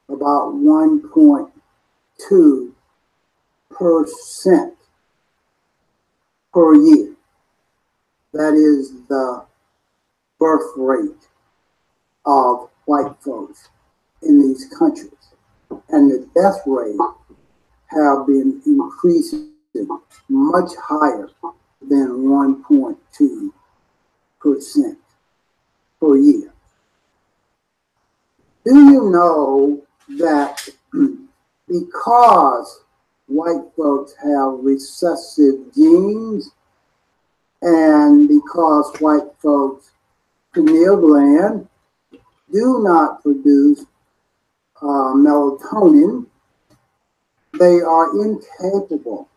about 1.2 percent. Per year. That is the birth rate of white folks in these countries. And the death rate have been increasing much higher than 1.2 percent per year. Do you know that because white folks have recessive genes and because white folks pineal gland do not produce uh, melatonin, they are incapable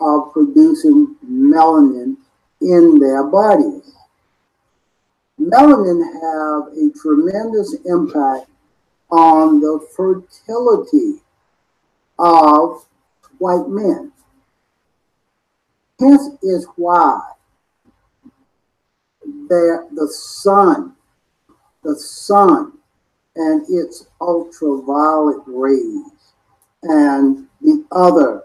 of producing melanin in their bodies. Melanin have a tremendous impact on the fertility of white men. Hence is why there the sun, the sun and its ultraviolet rays and the other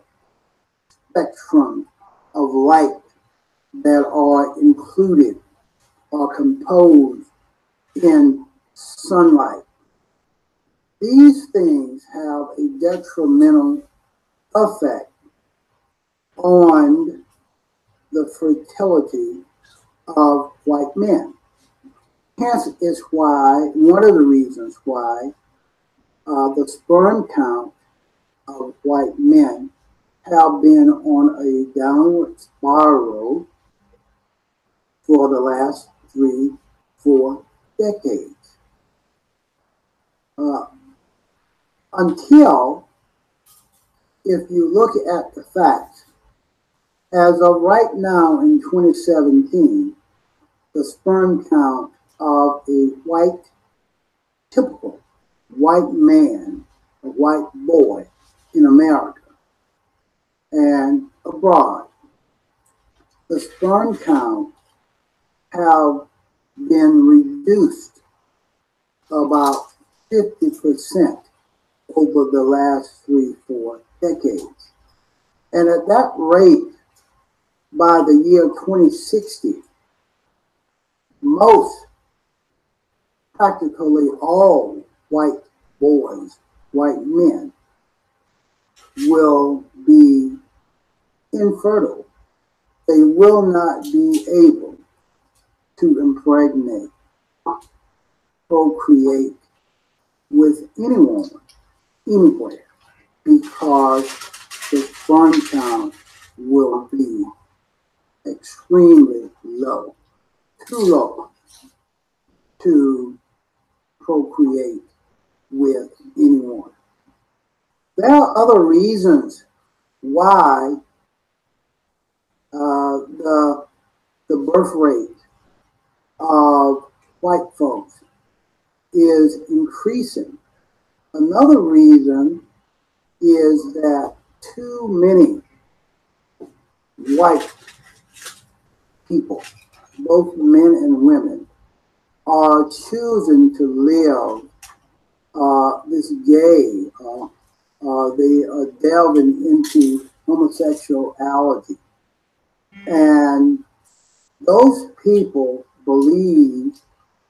spectrum of light that are included or composed in sunlight. These things have a detrimental effect on the fertility of white men. Hence is why, one of the reasons why uh, the sperm count of white men have been on a downward spiral for the last three, four decades. Uh, until, if you look at the facts, as of right now in 2017, the sperm count of a white, typical white man, a white boy in America and abroad, the sperm count have been reduced about 50% over the last three, four decades. And at that rate, by the year 2060, most, practically all white boys, white men, will be infertile. They will not be able to impregnate, procreate with anyone, anywhere, because the sperm count will be extremely low, too low to procreate with anyone. There are other reasons why uh, the, the birth rate of white folks is increasing. Another reason is that too many white people, both men and women, are choosing to live uh, this gay, uh, uh, they are delving into homosexuality. And those people believe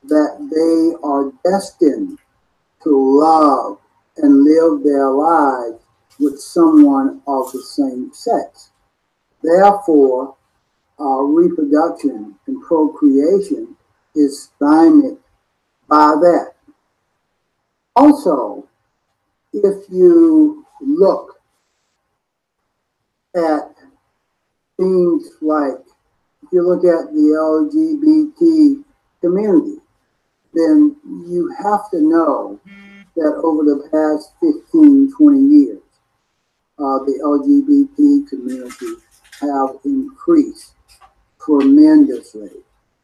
that they are destined to love and live their lives with someone of the same sex. Therefore, uh, reproduction and procreation is stymied by that. Also, if you look at things like, if you look at the LGBT community, then you have to know that over the past 15, 20 years, uh, the LGBT community have increased tremendously.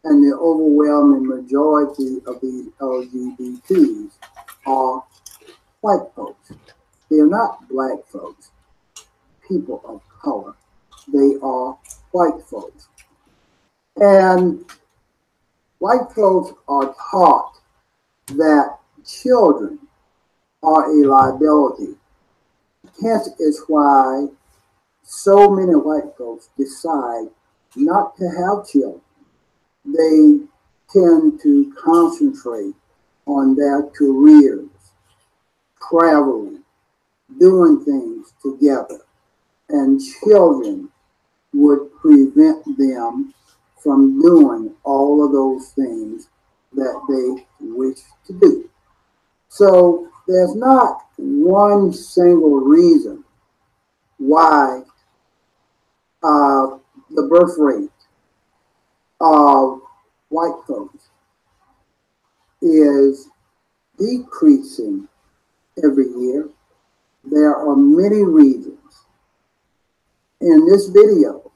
And the overwhelming majority of these LGBTs are white folks. They are not black folks, people of color. They are white folks. And white folks are taught that children are a liability. Hence is why so many white folks decide not to have children. They tend to concentrate on their careers, traveling, doing things together. And children would prevent them from doing all of those things that they wish to do. So there's not one single reason why uh, the birth rate of white folks is decreasing every year. There are many reasons. In this video,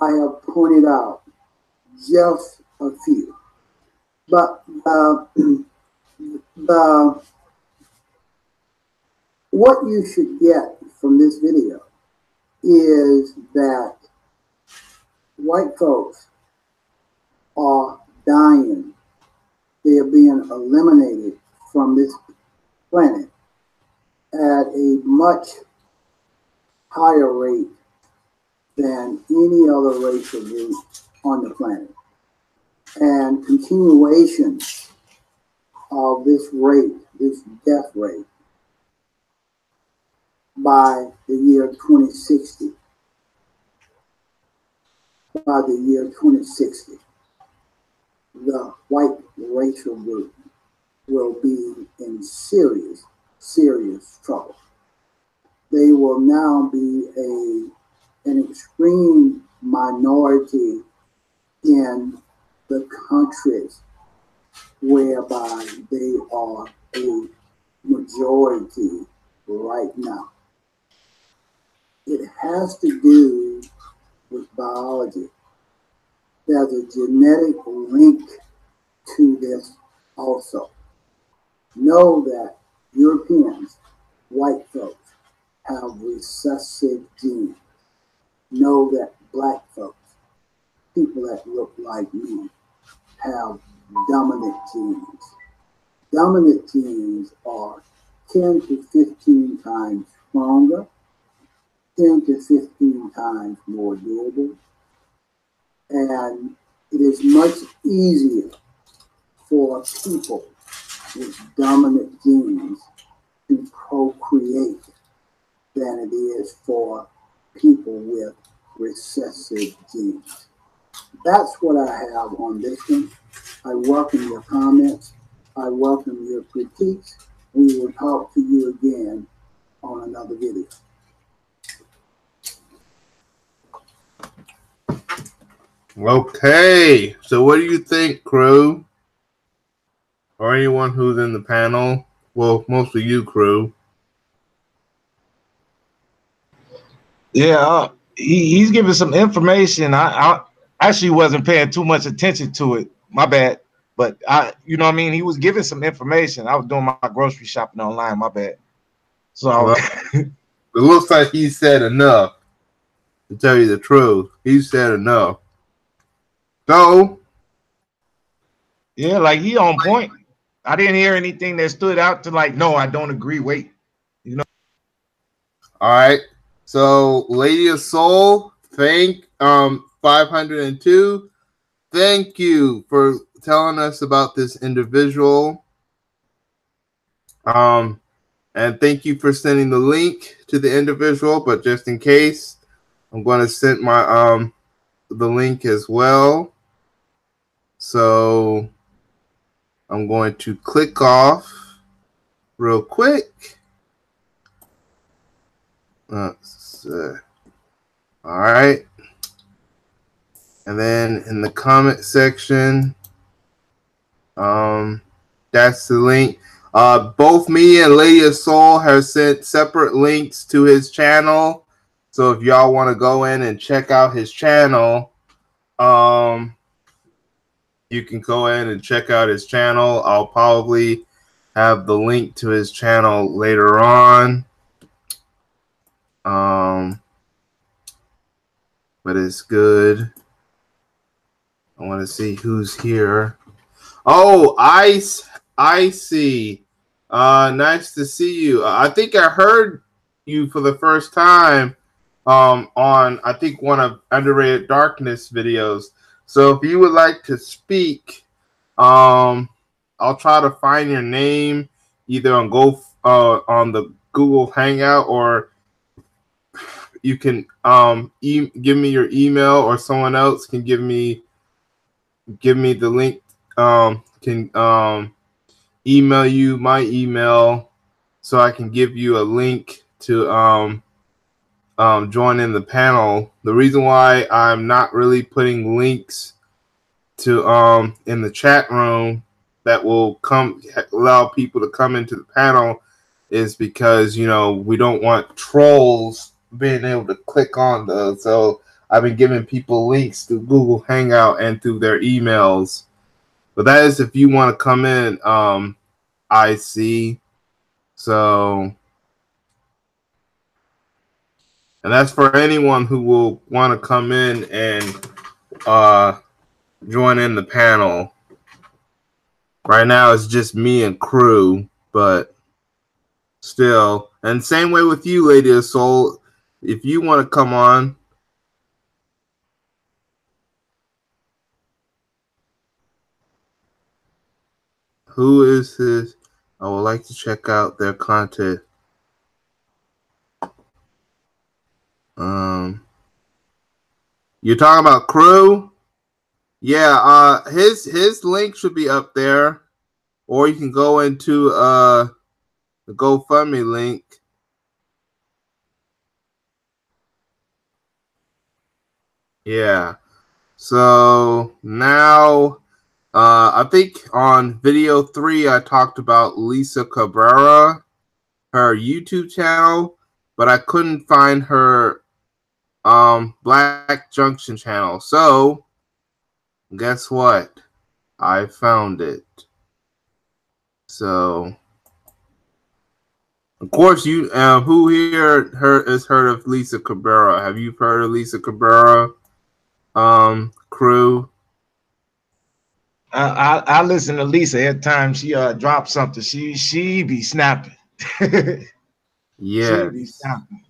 I have pointed out just a few. But uh, the what you should get from this video is that white folks are dying. They are being eliminated from this planet at a much higher rate than any other race of group on the planet. And continuation of this rate, this death rate, by the year 2060. By the year 2060, the white racial group will be in serious, serious trouble. They will now be a, an extreme minority in the countries whereby they are a majority right now. It has to do with biology. There's a genetic link to this also. Know that Europeans, white folks, have recessive genes. Know that black folks, people that look like me, have dominant genes. Dominant genes are 10 to 15 times stronger 10 to 15 times more durable. And it is much easier for people with dominant genes to procreate than it is for people with recessive genes. That's what I have on this one. I welcome your comments. I welcome your critiques. We will talk to you again on another video. Okay, so what do you think, crew? Or anyone who's in the panel? Well, mostly you, crew. Yeah, uh, he, he's giving some information. I, I actually wasn't paying too much attention to it. My bad. But I, you know what I mean? He was giving some information. I was doing my grocery shopping online. My bad. So well, it looks like he said enough. To tell you the truth, he said enough. So, yeah, like he on point. I didn't hear anything that stood out to like, no, I don't agree. Wait, you know. All right. So, Lady of Soul, thank um 502. Thank you for telling us about this individual. Um, and thank you for sending the link to the individual. But just in case, I'm going to send my um the link as well. So I'm going to click off real quick. Let's all right. And then in the comment section, um, that's the link. Uh, both me and Lady of Soul have sent separate links to his channel. So if y'all want to go in and check out his channel, um, you can go in and check out his channel. I'll probably have the link to his channel later on. Um, but it's good. I want to see who's here. Oh, Ice, Icy. Uh, nice to see you. I think I heard you for the first time um, on I think one of underrated darkness videos. So if you would like to speak, um, I'll try to find your name either on go uh, on the Google Hangout or you can um e- give me your email or someone else can give me give me the link um can um email you my email so I can give you a link to um um join in the panel. The reason why I'm not really putting links to um in the chat room that will come allow people to come into the panel is because you know we don't want trolls being able to click on those. So I've been giving people links to Google Hangout and through their emails. But that is if you want to come in, um, I see. So, and that's for anyone who will want to come in and uh, join in the panel. Right now, it's just me and crew, but still, and same way with you, Lady of Soul if you want to come on, who is this? I would like to check out their content. Um, you're talking about crew? Yeah, uh, his his link should be up there, or you can go into uh the GoFundMe link Yeah. So now, uh, I think on video three, I talked about Lisa Cabrera, her YouTube channel, but I couldn't find her um, Black Junction channel. So, guess what? I found it. So, of course, you uh, who here heard, has heard of Lisa Cabrera? Have you heard of Lisa Cabrera? um, crew. I, I, I listen to Lisa every time she uh drops something. She she be snapping. yeah. She Be snapping.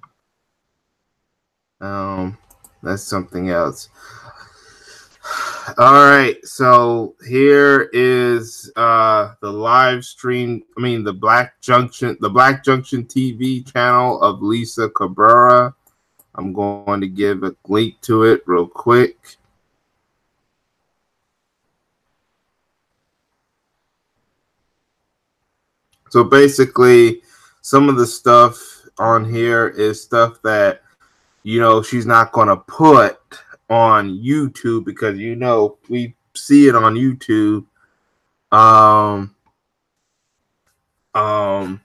Um, that's something else. All right, so here is uh the live stream. I mean, the Black Junction, the Black Junction TV channel of Lisa Cabrera. I'm going to give a link to it real quick. So basically, some of the stuff on here is stuff that you know she's not going to put on YouTube because you know we see it on YouTube. Um, um,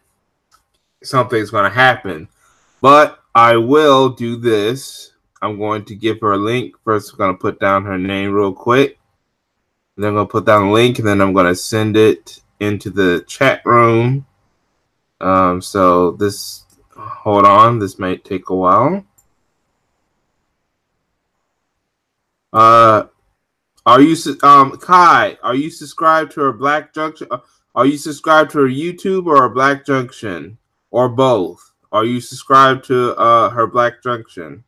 something's going to happen, but I will do this. I'm going to give her a link. First, I'm going to put down her name real quick. Then I'm going to put down a link, and then I'm going to send it into the chat room. Um, so this, hold on, this might take a while. Uh, are you um Kai? Are you subscribed to her Black Junction? Are you subscribed to her YouTube or a Black Junction or both? Are you subscribed to uh, her Black Junction?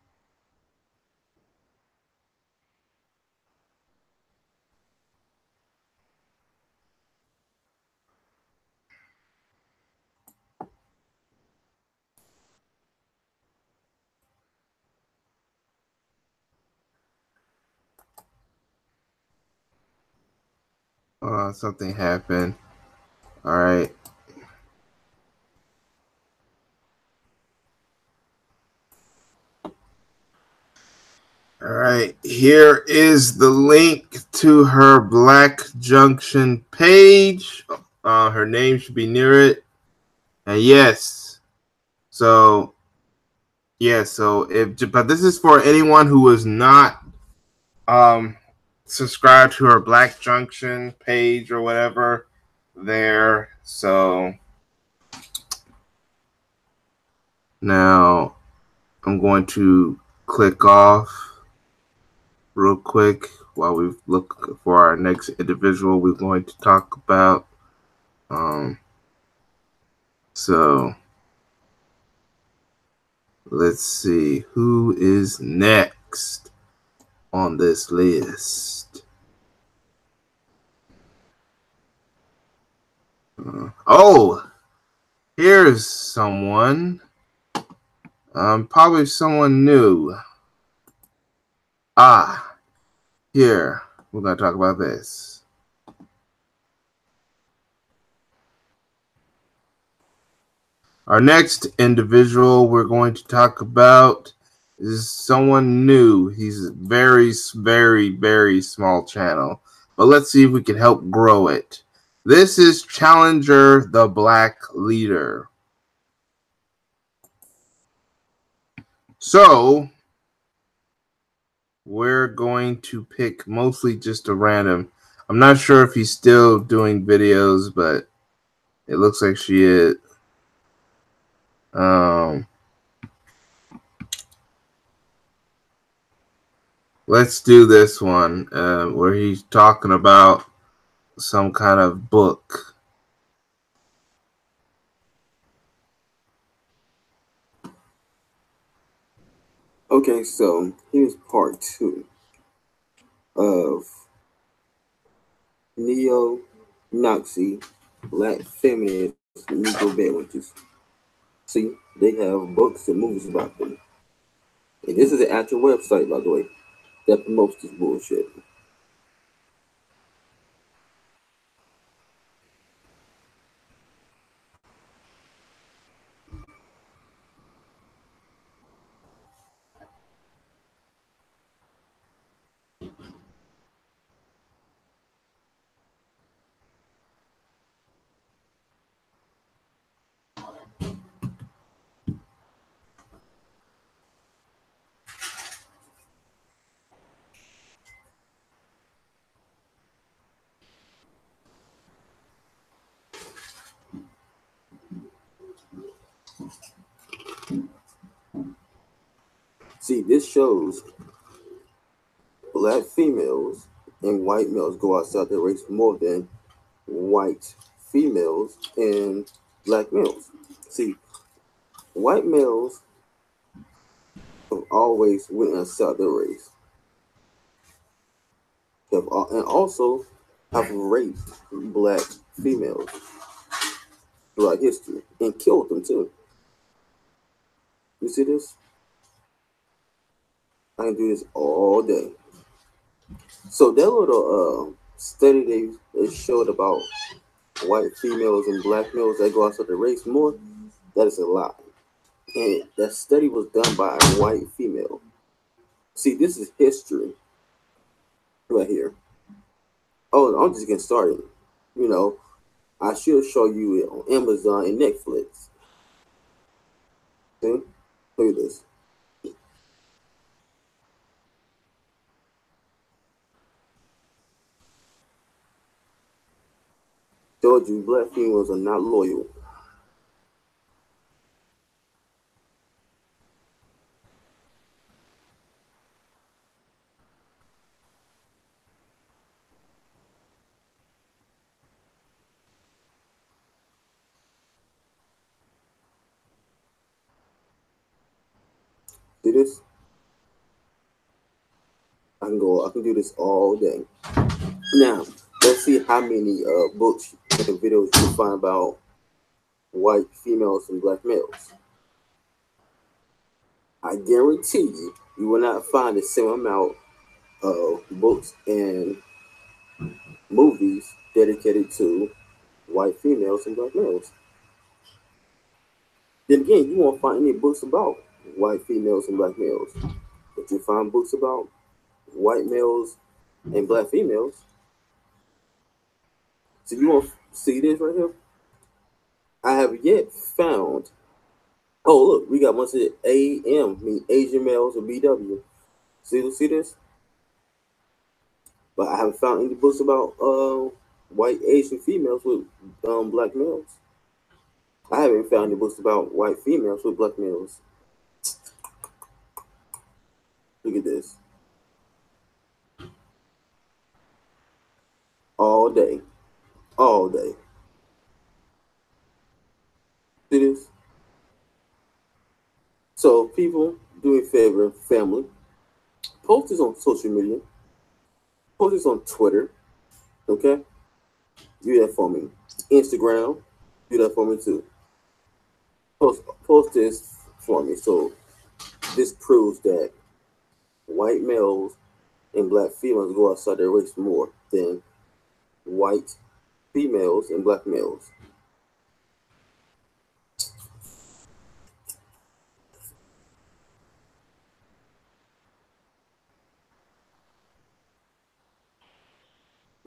Uh, something happened. All right. All right, here is the link to her Black Junction page. Uh, her name should be near it. And yes, so yeah, so if but this is for anyone who is not um subscribed to her Black Junction page or whatever there. So now I'm going to click off real quick while we look for our next individual we're going to talk about. Um, so Let's see who is next on this list. Uh, oh, here's someone. Um, probably someone new. Ah, here we're gonna talk about this. Our next individual we're going to talk about is someone new. He's very, very, very small channel, but let's see if we can help grow it. This is Challenger the Black Leader. So, we're going to pick mostly just a random. I'm not sure if he's still doing videos, but it looks like she is. Um, let's do this one uh, where he's talking about some kind of book. Okay, so here's part two of neo Nazi black feminist Negro. See, they have books and movies about them. And this is an actual website, by the way, that promotes this bullshit. See, this shows black females and white males go outside the race more than white females and black males. See, white males have always went outside the race. Have, and also have raped black females throughout history and killed them too. You see this? I can do this all day. So that little uh, study they, they showed about white females and black males that go outside the race more, that is a lie. And that study was done by a white female. See, this is history right here. Oh, I'm just getting started. You know, I should show you it on Amazon and Netflix. See? Look at this. Told you black females are not loyal. See this? I can go, I can do this all day. Now, let's see how many uh, books and videos you find about white females and black males. I guarantee you, you will not find the same amount of books and movies dedicated to white females and black males. Then again, you won't find any books about white females and black males. But you find books about white males and black females. So you won't see this right here. I have yet found. Oh look, we got one said AM, mean Asian males or BW. See, see this? But I haven't found any books about uh white Asian females with um black males. I haven't found any books about white females with black males. Look at this. All day. All day. See this? So people, do a favor, family, post this on social media, post this on Twitter, okay? Do that for me. Instagram, do that for me too. Post post this for me. So this proves that white males and black females go outside their race more than white females and black males.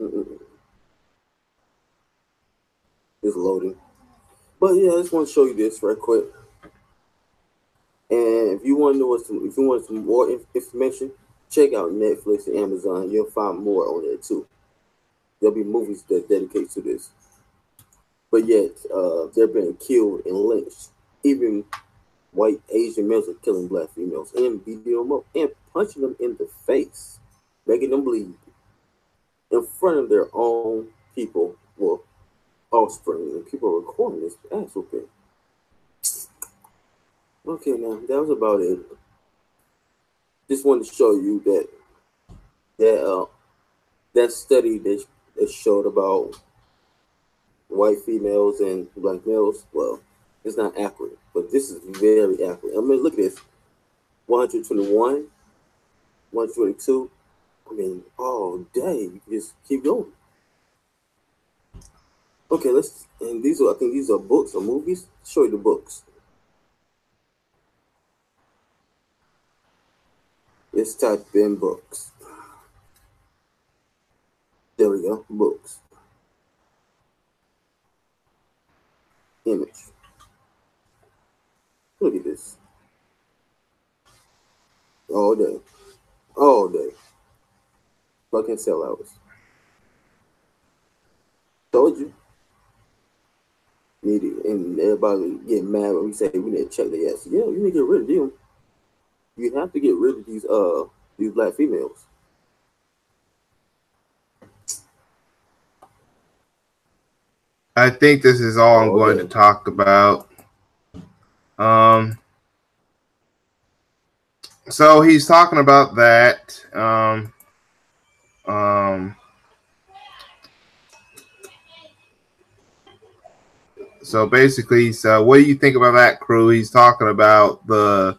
Mm-mm. It's loading. But yeah, I just want to show you this right quick. And if you want to know some, if you want some more information, check out Netflix and Amazon. You'll find more on there too. There'll be movies that dedicate to this. But yet, uh, they're being killed and lynched. Even white Asian males are killing black females and beating them up and punching them in the face, making them bleed in front of their own people, well, offspring, and people are recording this ass whooping. Okay, now that was about it. Just wanted to show you that that uh, that study that, that showed about white females and black males. Well, it's not accurate, but this is very accurate. I mean, look at this: 121, 122. I mean, all day you just keep going. Okay, let's. And these are, I think, these are books or movies. Show you the books. Let's type in books. There we go, books. Image. Look at this. All day. All day. Fucking sellouts. Told you. Need it. And everybody get mad when we say we need to check the ass. Yeah, you need to get rid of them. You have to get rid of these uh these black females. I think this is all I'm Oh, going to talk about. Um, so he's talking about that. Um, um, so basically, so what do you think about that crew? He's talking about the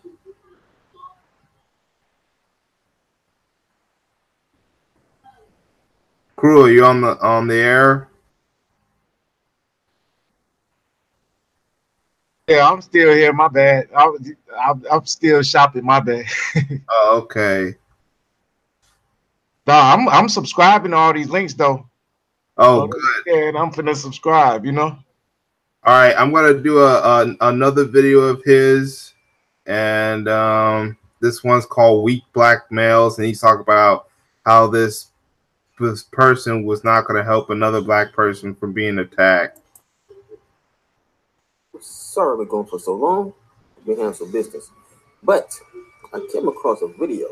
crew. Are you on the on the air? Yeah, I'm still here. My bad. I'm, I'm still shopping. My bad. Oh, okay. no, I'm I'm subscribing to all these links though. Oh, good. Yeah, and I'm finna subscribe. You know. All right, I'm gonna do a, a another video of his, and um, this one's called "Weak Black Males," and he's talking about how this this person was not gonna help another black person from being attacked. Sorry we're going for so long. We have some business. But I came across a video.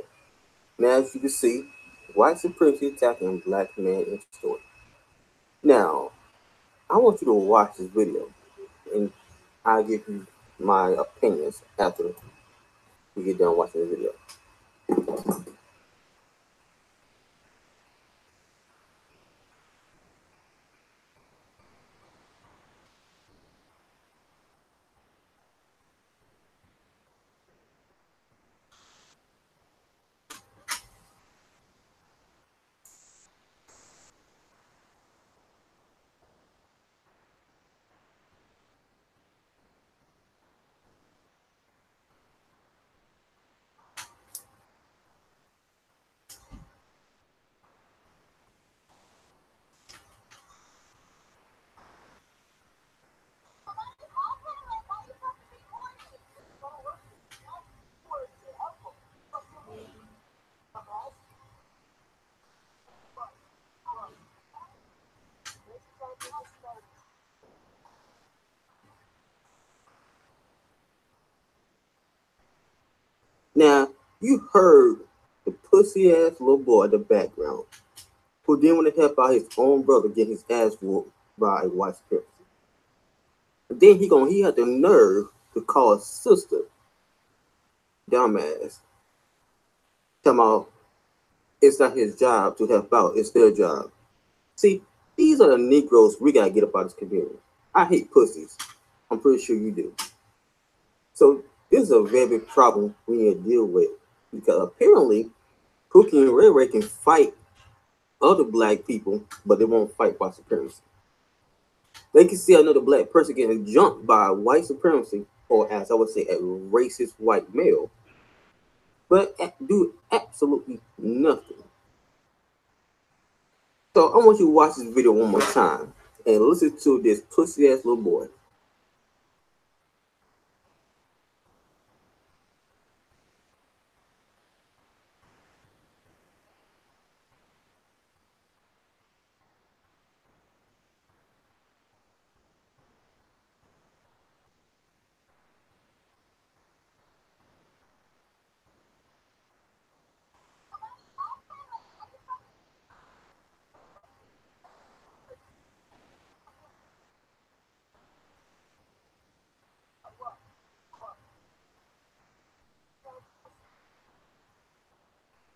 Now, as you can see, white supremacy attacking black man in story. Now, I want you to watch this video and I'll give you my opinions after we get done watching the video. Now, you heard the pussy ass little boy in the background who didn't want to help out his own brother get his ass whooped by a white supremacy. And then he gonna he had the nerve to call his sister dumbass. Come on, it's not his job to help out, it's their job. See, these are the Negroes we gotta get up out of this community. I hate pussies. I'm pretty sure you do. So this is a very big problem we need to deal with because apparently Pookie and Ray Ray can fight other black people, but they won't fight white supremacy. They can see another black person getting jumped by white supremacy, or as I would say, a racist white male, but do absolutely nothing. So I want you to watch this video one more time and listen to this pussy ass little boy.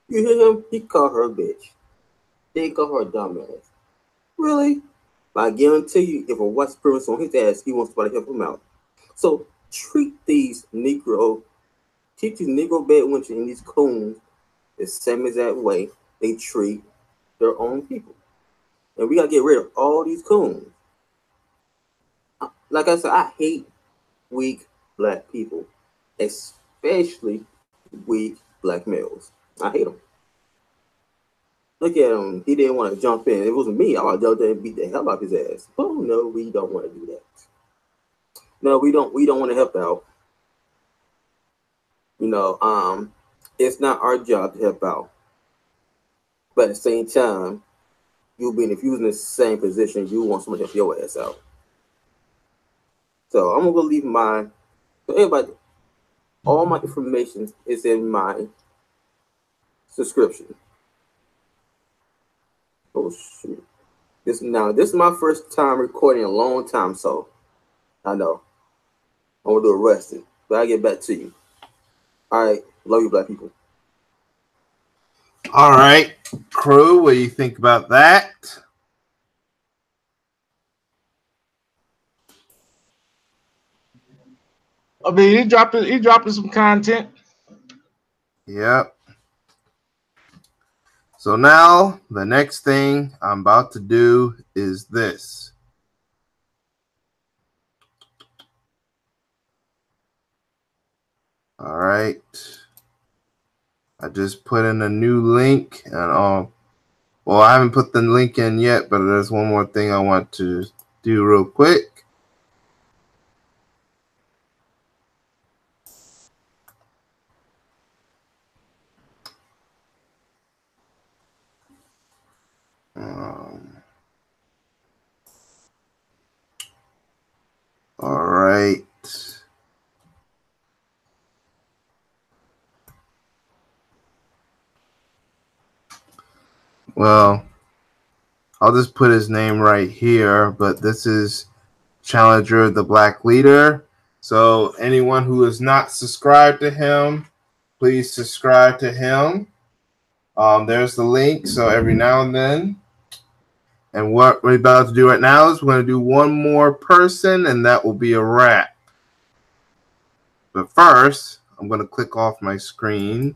You hear him? He called her a bitch. They call her a dumbass. Really? I guarantee you, if a white supremacist on his ass, he wants somebody to help him out. So treat these Negro, treat these Negro bedwinches and these coons the same exact way they treat their own people. And we gotta get rid of all these coons. Like I said, I hate weak black people, especially weak black males. I hate him. Look at him. He didn't want to jump in. It wasn't me. I would jump in and beat the hell out of his ass. Oh no, we don't want to do that. No, we don't. We don't want to help out. You know, um, it's not our job to help out. But at the same time, you being if you was in the same position, you want someone to help your ass out. So I'm gonna leave my everybody all my information is in my subscription. Oh shoot. This now this is my first time recording a long time, so I know. I'm gonna do a resting. But I'll get back to you. All right. Love you, black people. All right, crew, what do you think about that? I mean, he dropping he dropping some content. Yep. So now the next thing I'm about to do is this. All right. I just put in a new link and um well I haven't put the link in yet, but there's one more thing I want to do real quick. Um, all right. Well, I'll just put his name right here, but this is Challenger the Black Leader. So anyone who is not subscribed to him, please subscribe to him. Um, there's the link. So every now and then. And what we're about to do right now is we're going to do one more person, and that will be a wrap. But first, I'm going to click off my screen.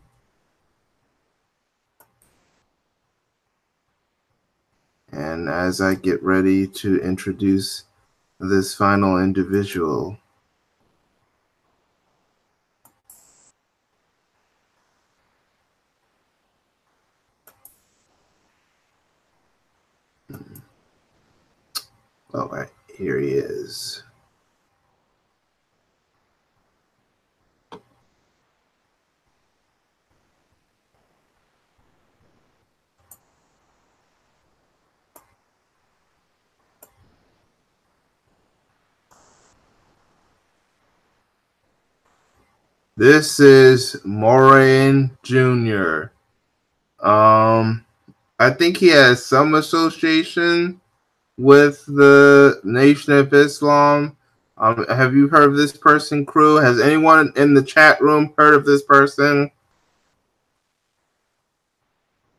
And as I get ready to introduce this final individual, all right, here he is. This is Monroe Jr. Um, I think he has some association with the Nation of Islam. Um, have you heard of this person, crew? Has anyone in the chat room heard of this person?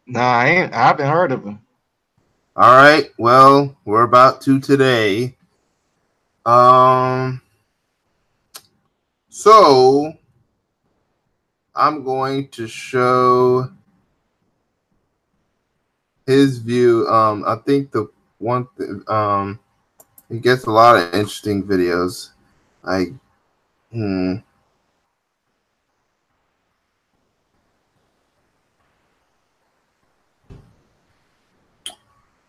Nah, I ain't. I haven't heard of him. All right. Well, we're about to today. Um. So I'm going to show his view. Um, I think the one um, he gets a lot of interesting videos. Like, hmm.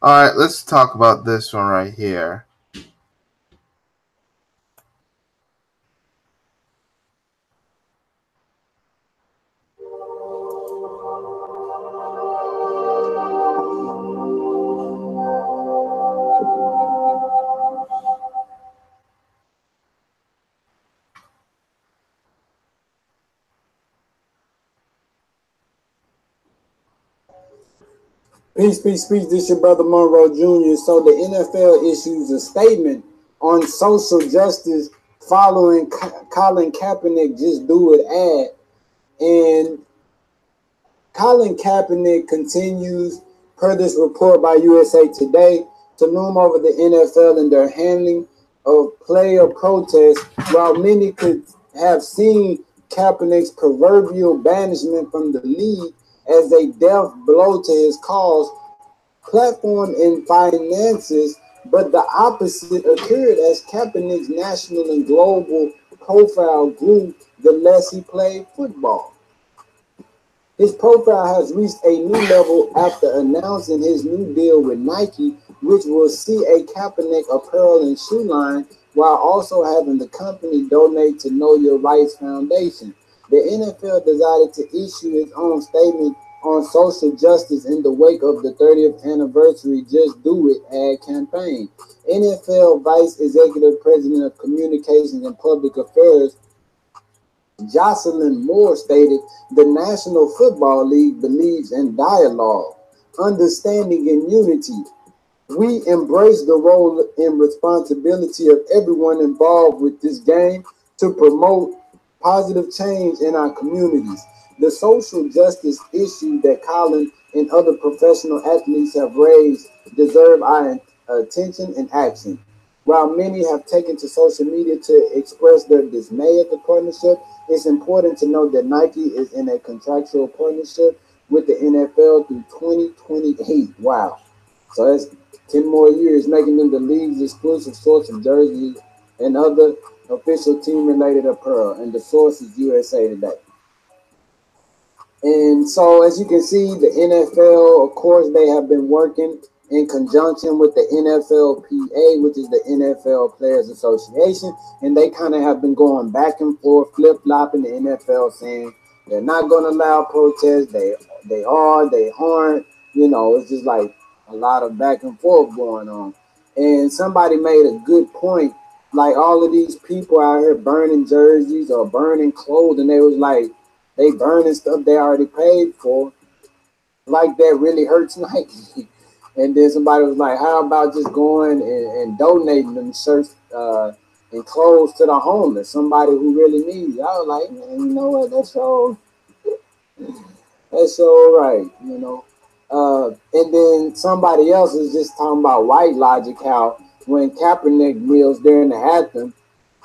All right, let's talk about this one right here. Peace, peace, peace. This is your brother Monroe Jr. So the NFL issues a statement on social justice following Colin Kaepernick just do it ad. And Colin Kaepernick continues, per this report by USA Today, to loom over the NFL and their handling of player protests, while many could have seen Kaepernick's proverbial banishment from the league as a death blow to his cause, platform, and finances, but the opposite occurred as Kaepernick's national and global profile grew the less he played football. His profile has reached a new level after announcing his new deal with Nike, which will see a Kaepernick apparel and shoe line while also having the company donate to Know Your Rights Foundation. The NFL decided to issue its own statement on social justice in the wake of the 30th anniversary Just Do It ad campaign. NFL Vice Executive President of Communications and Public Affairs Jocelyn Moore stated the National Football League believes in dialogue, understanding, and unity. We embrace the role and responsibility of everyone involved with this game to promote positive change in our communities. The social justice issue that Colin and other professional athletes have raised deserve our attention and action. While many have taken to social media to express their dismay at the partnership, it's important to note that Nike is in a contractual partnership with the NFL through 2028. Wow. So that's 10 more years, making them the league's exclusive source of jerseys and other official team related apparel. And the source is USA Today. And so, as you can see, the NFL, of course, they have been working in conjunction with the NFLPA, which is the NFL Players Association, and they kind of have been going back and forth, flip flopping the NFL, saying they're not going to allow protests. They they are, they aren't. You know, it's just like a lot of back and forth going on. And somebody made a good point, like all of these people out here burning jerseys or burning clothes, and they was like they burning stuff they already paid for. Like that really hurts Nike. And then somebody was like, "How about just going and, and donating them shirts uh, and clothes to the homeless? Somebody who really needs." It. I was like, "Man, you know what? That's so. That's so right, you know." Uh, and then somebody else is just talking about white logic. How when Kaepernick kneels during the anthem,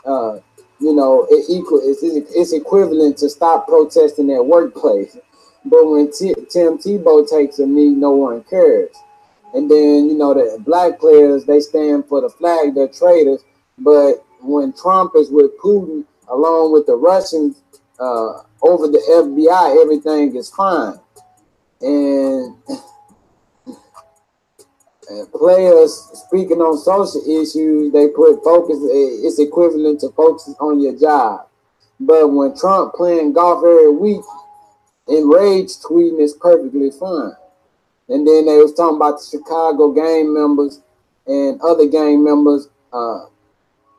uh, you know, it equal it's, it's equivalent to stop protesting at workplace. But when T- Tim Tebow takes a knee, no one cares. And then, you know, the black players, they stand for the flag, they're traitors. But when Trump is with Putin, along with the Russians uh, over the FBI, everything is fine. And, and players speaking on social issues, they put focus, it's equivalent to focus on your job. But when Trump playing golf every week, enraged tweeting is perfectly fine. And then they was talking about the Chicago gang members and other gang members, uh,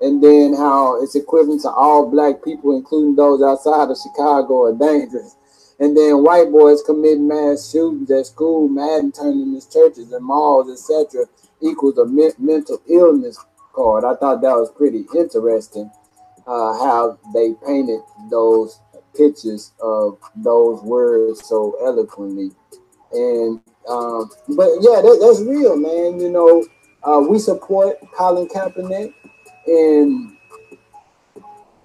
and then how it's equivalent to all black people, including those outside of Chicago, are dangerous. And then white boys commit mass shootings at school, Madden turning into churches and malls, etc., equals a me- mental illness card. I thought that was pretty interesting uh, how they painted those pictures of those words so eloquently. And um, but yeah, that, that's real, man. You know, uh, we support Colin Kaepernick and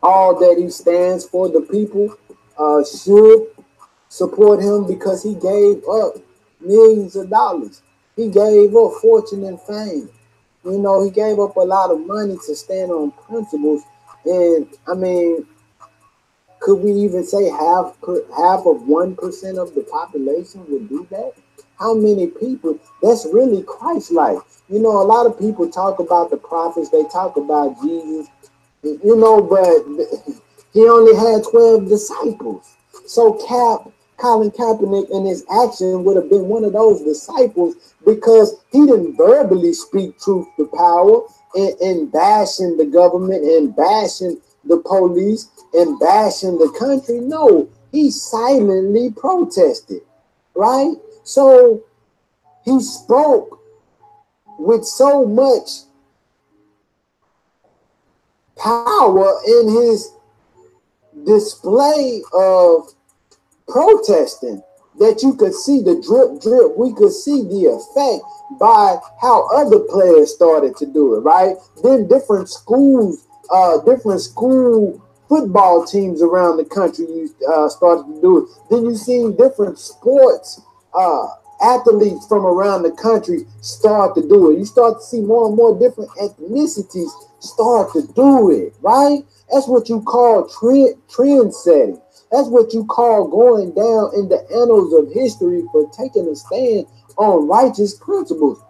all that he stands for. The people uh, should support him because he gave up millions of dollars. He gave up fortune and fame. You know, he gave up a lot of money to stand on principles. And I mean, could we even say half half of one percent of the population would do that? How many people? That's really Christ-like. You know, a lot of people talk about the prophets. They talk about Jesus. You know, but he only had twelve disciples. So Cap Colin Kaepernick in his action would have been one of those disciples because he didn't verbally speak truth to power and, and bashing the government and bashing the police and bashing the country. No, he silently protested, right? So he spoke with so much power in his display of protesting that you could see the drip drip. We could see the effect by how other players started to do it right? Then different schools uh different school football teams around the country uh, started to do it. Then you see different sports uh athletes from around the country start to do it. You start to see more and more different ethnicities start to do it right? That's what you call trend trend setting that's what you call going down in the annals of history for taking a stand on righteous principles.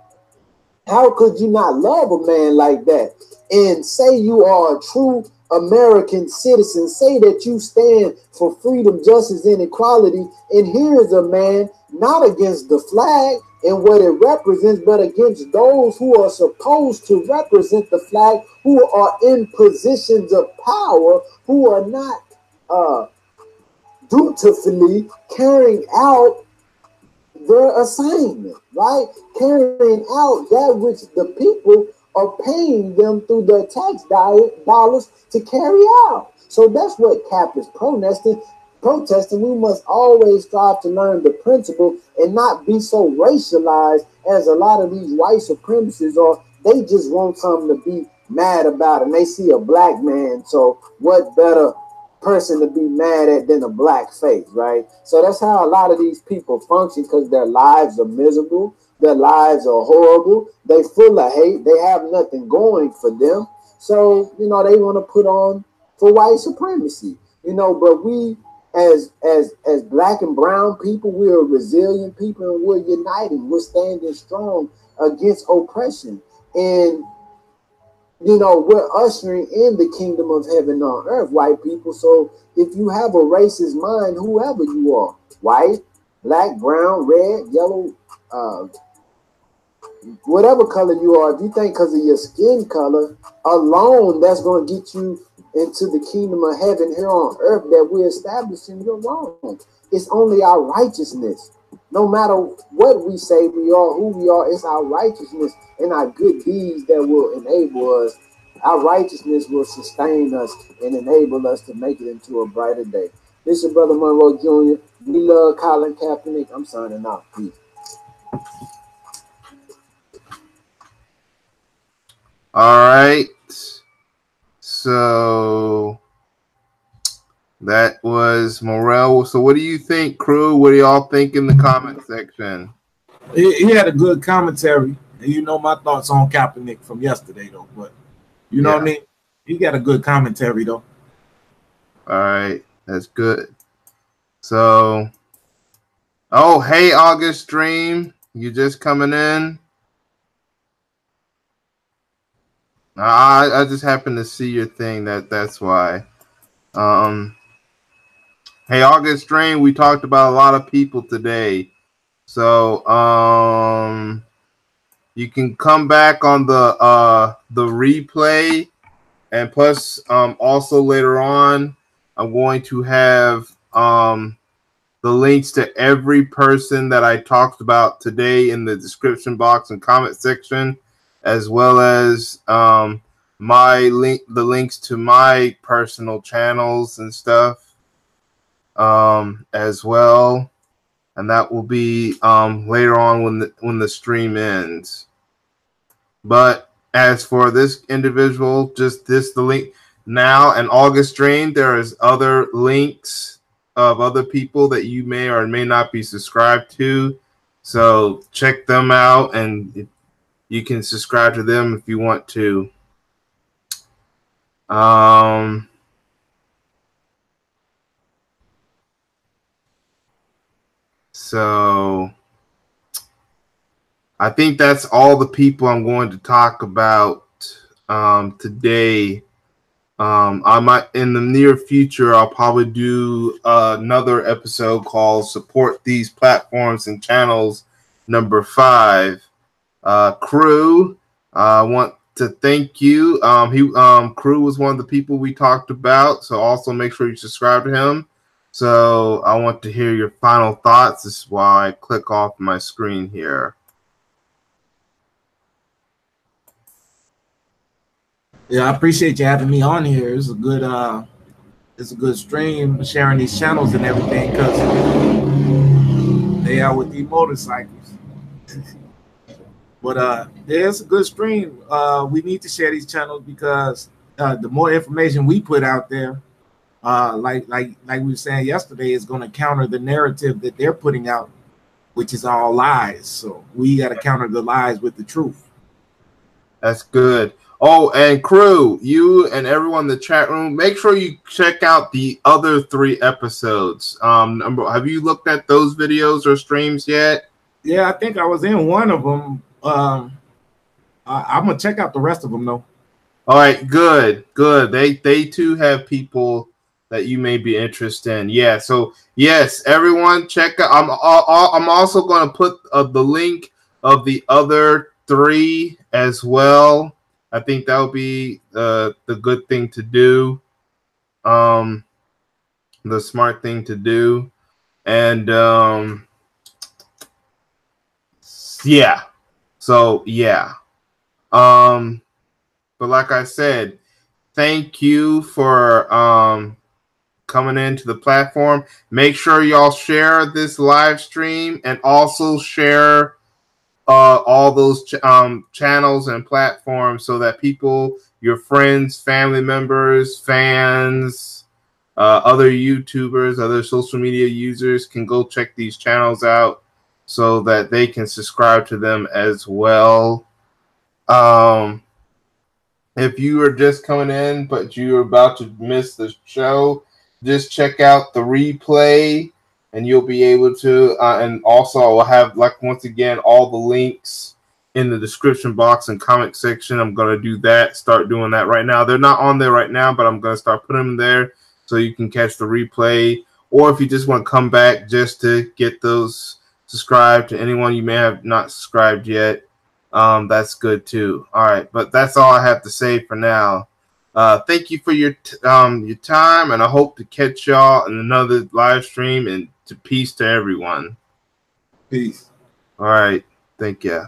How could you not love a man like that and say you are a true American citizen? Say that you stand for freedom, justice, and equality. And here is a man not against the flag and what it represents, but against those who are supposed to represent the flag, who are in positions of power, who are not uh, dutifully carrying out their assignment, right? Carrying out that which the people are paying them through their tax dollars to carry out. So that's what CAP is protesting. Protesting, we must always strive to learn the principle and not be so racialized as a lot of these white supremacists are. They just want something to be mad about, and they see a black man. So what better person to be mad at than a black face, right? So that's how a lot of these people function because their lives are miserable, their lives are horrible, they full of hate, they have nothing going for them. So, you know, they want to put on for white supremacy, you know, but we as as as black and brown people, we're resilient people and we're uniting, we're standing strong against oppression. And you know, we're ushering in the kingdom of heaven on earth, white people. So if you have a racist mind, whoever you are, white, black, brown, red, yellow, uh, whatever color you are, if you think because of your skin color alone, that's going to get you into the kingdom of heaven here on earth that we're establishing, you're wrong. It's only our righteousness no matter what we say we are, who we are, it's our righteousness and our good deeds that will enable us. Our righteousness will sustain us and enable us to make it into a brighter day. This is Brother Monroe Jr. We love Colin Kaepernick. I'm signing off. Peace. All right. So that was Monroe. So, what do you think, crew? What do y'all think in the comment section? He, he had a good commentary. And you know my thoughts on Kaepernick from yesterday, though. But you know yeah. what I mean? He got a good commentary, though. All right. That's good. So, oh, hey, August Dream. You just coming in? I I just happened to see your thing. That that's why. Um, Hey, August Drain, we talked about a lot of people today. So um you can come back on the uh the replay and plus um also later on I'm going to have um the links to every person that I talked about today in the description box and comment section as well as um my link the links to my personal channels and stuff um as well. And that will be um later on when the when the stream ends. But as for this individual just this the link now and august stream there is other links of other people that you may or may not be subscribed to. So check them out and you can subscribe to them if you want to. Um, so I think that's all the people I'm going to talk about um, today. Um, I might in the near future, I'll probably do uh, another episode called "Support These Platforms and Channels." Number five, uh, crew. I uh, want to thank you. Um, he um, Crew was one of the people we talked about, so also make sure you subscribe to him. So I want to hear your final thoughts. This is why I click off my screen here. Yeah, I appreciate you having me on here. It's a good uh it's a good stream sharing these channels and everything because they are with the motorcycles. But uh, there's a good stream. Uh, we need to share these channels because uh, the more information we put out there, uh, like like like we were saying yesterday, is going to counter the narrative that they're putting out, which is all lies. So we got to counter the lies with the truth. That's good. Oh, and crew, you and everyone in the chat room, make sure you check out the other three episodes. Um, number, have you looked at those videos or streams yet? Yeah, I think I was in one of them um, I, am gonna check out the rest of them though. All right, good, good. They they too have people that you may be interested in. Yeah, so yes, everyone check out. I'm I'm also going to put uh, the link of the other three as well. I think that would be uh, the good thing to do. Um, the smart thing to do, and um, yeah, so yeah. Um but like I said, thank you for um coming into the platform. Make sure y'all share this live stream and also share uh, all those ch- um, channels and platforms so that people, your friends, family members, fans, uh, other YouTubers, other social media users can go check these channels out so that they can subscribe to them as well. Um, if you are just coming in but you're about to miss the show, just check out the replay and you'll be able to. Uh, and also, I will have, like, once again, all the links in the description box and comment section. I'm going to do that, start doing that right now. They're not on there right now, but I'm going to start putting them there so you can catch the replay. Or if you just want to come back just to get those subscribed to anyone you may have not subscribed yet. Um, that's good too. All right, but that's all I have to say for now. Uh, thank you for your t- um, your time, and I hope to catch y'all in another live stream. And to peace to everyone. Peace. All right. Thank you.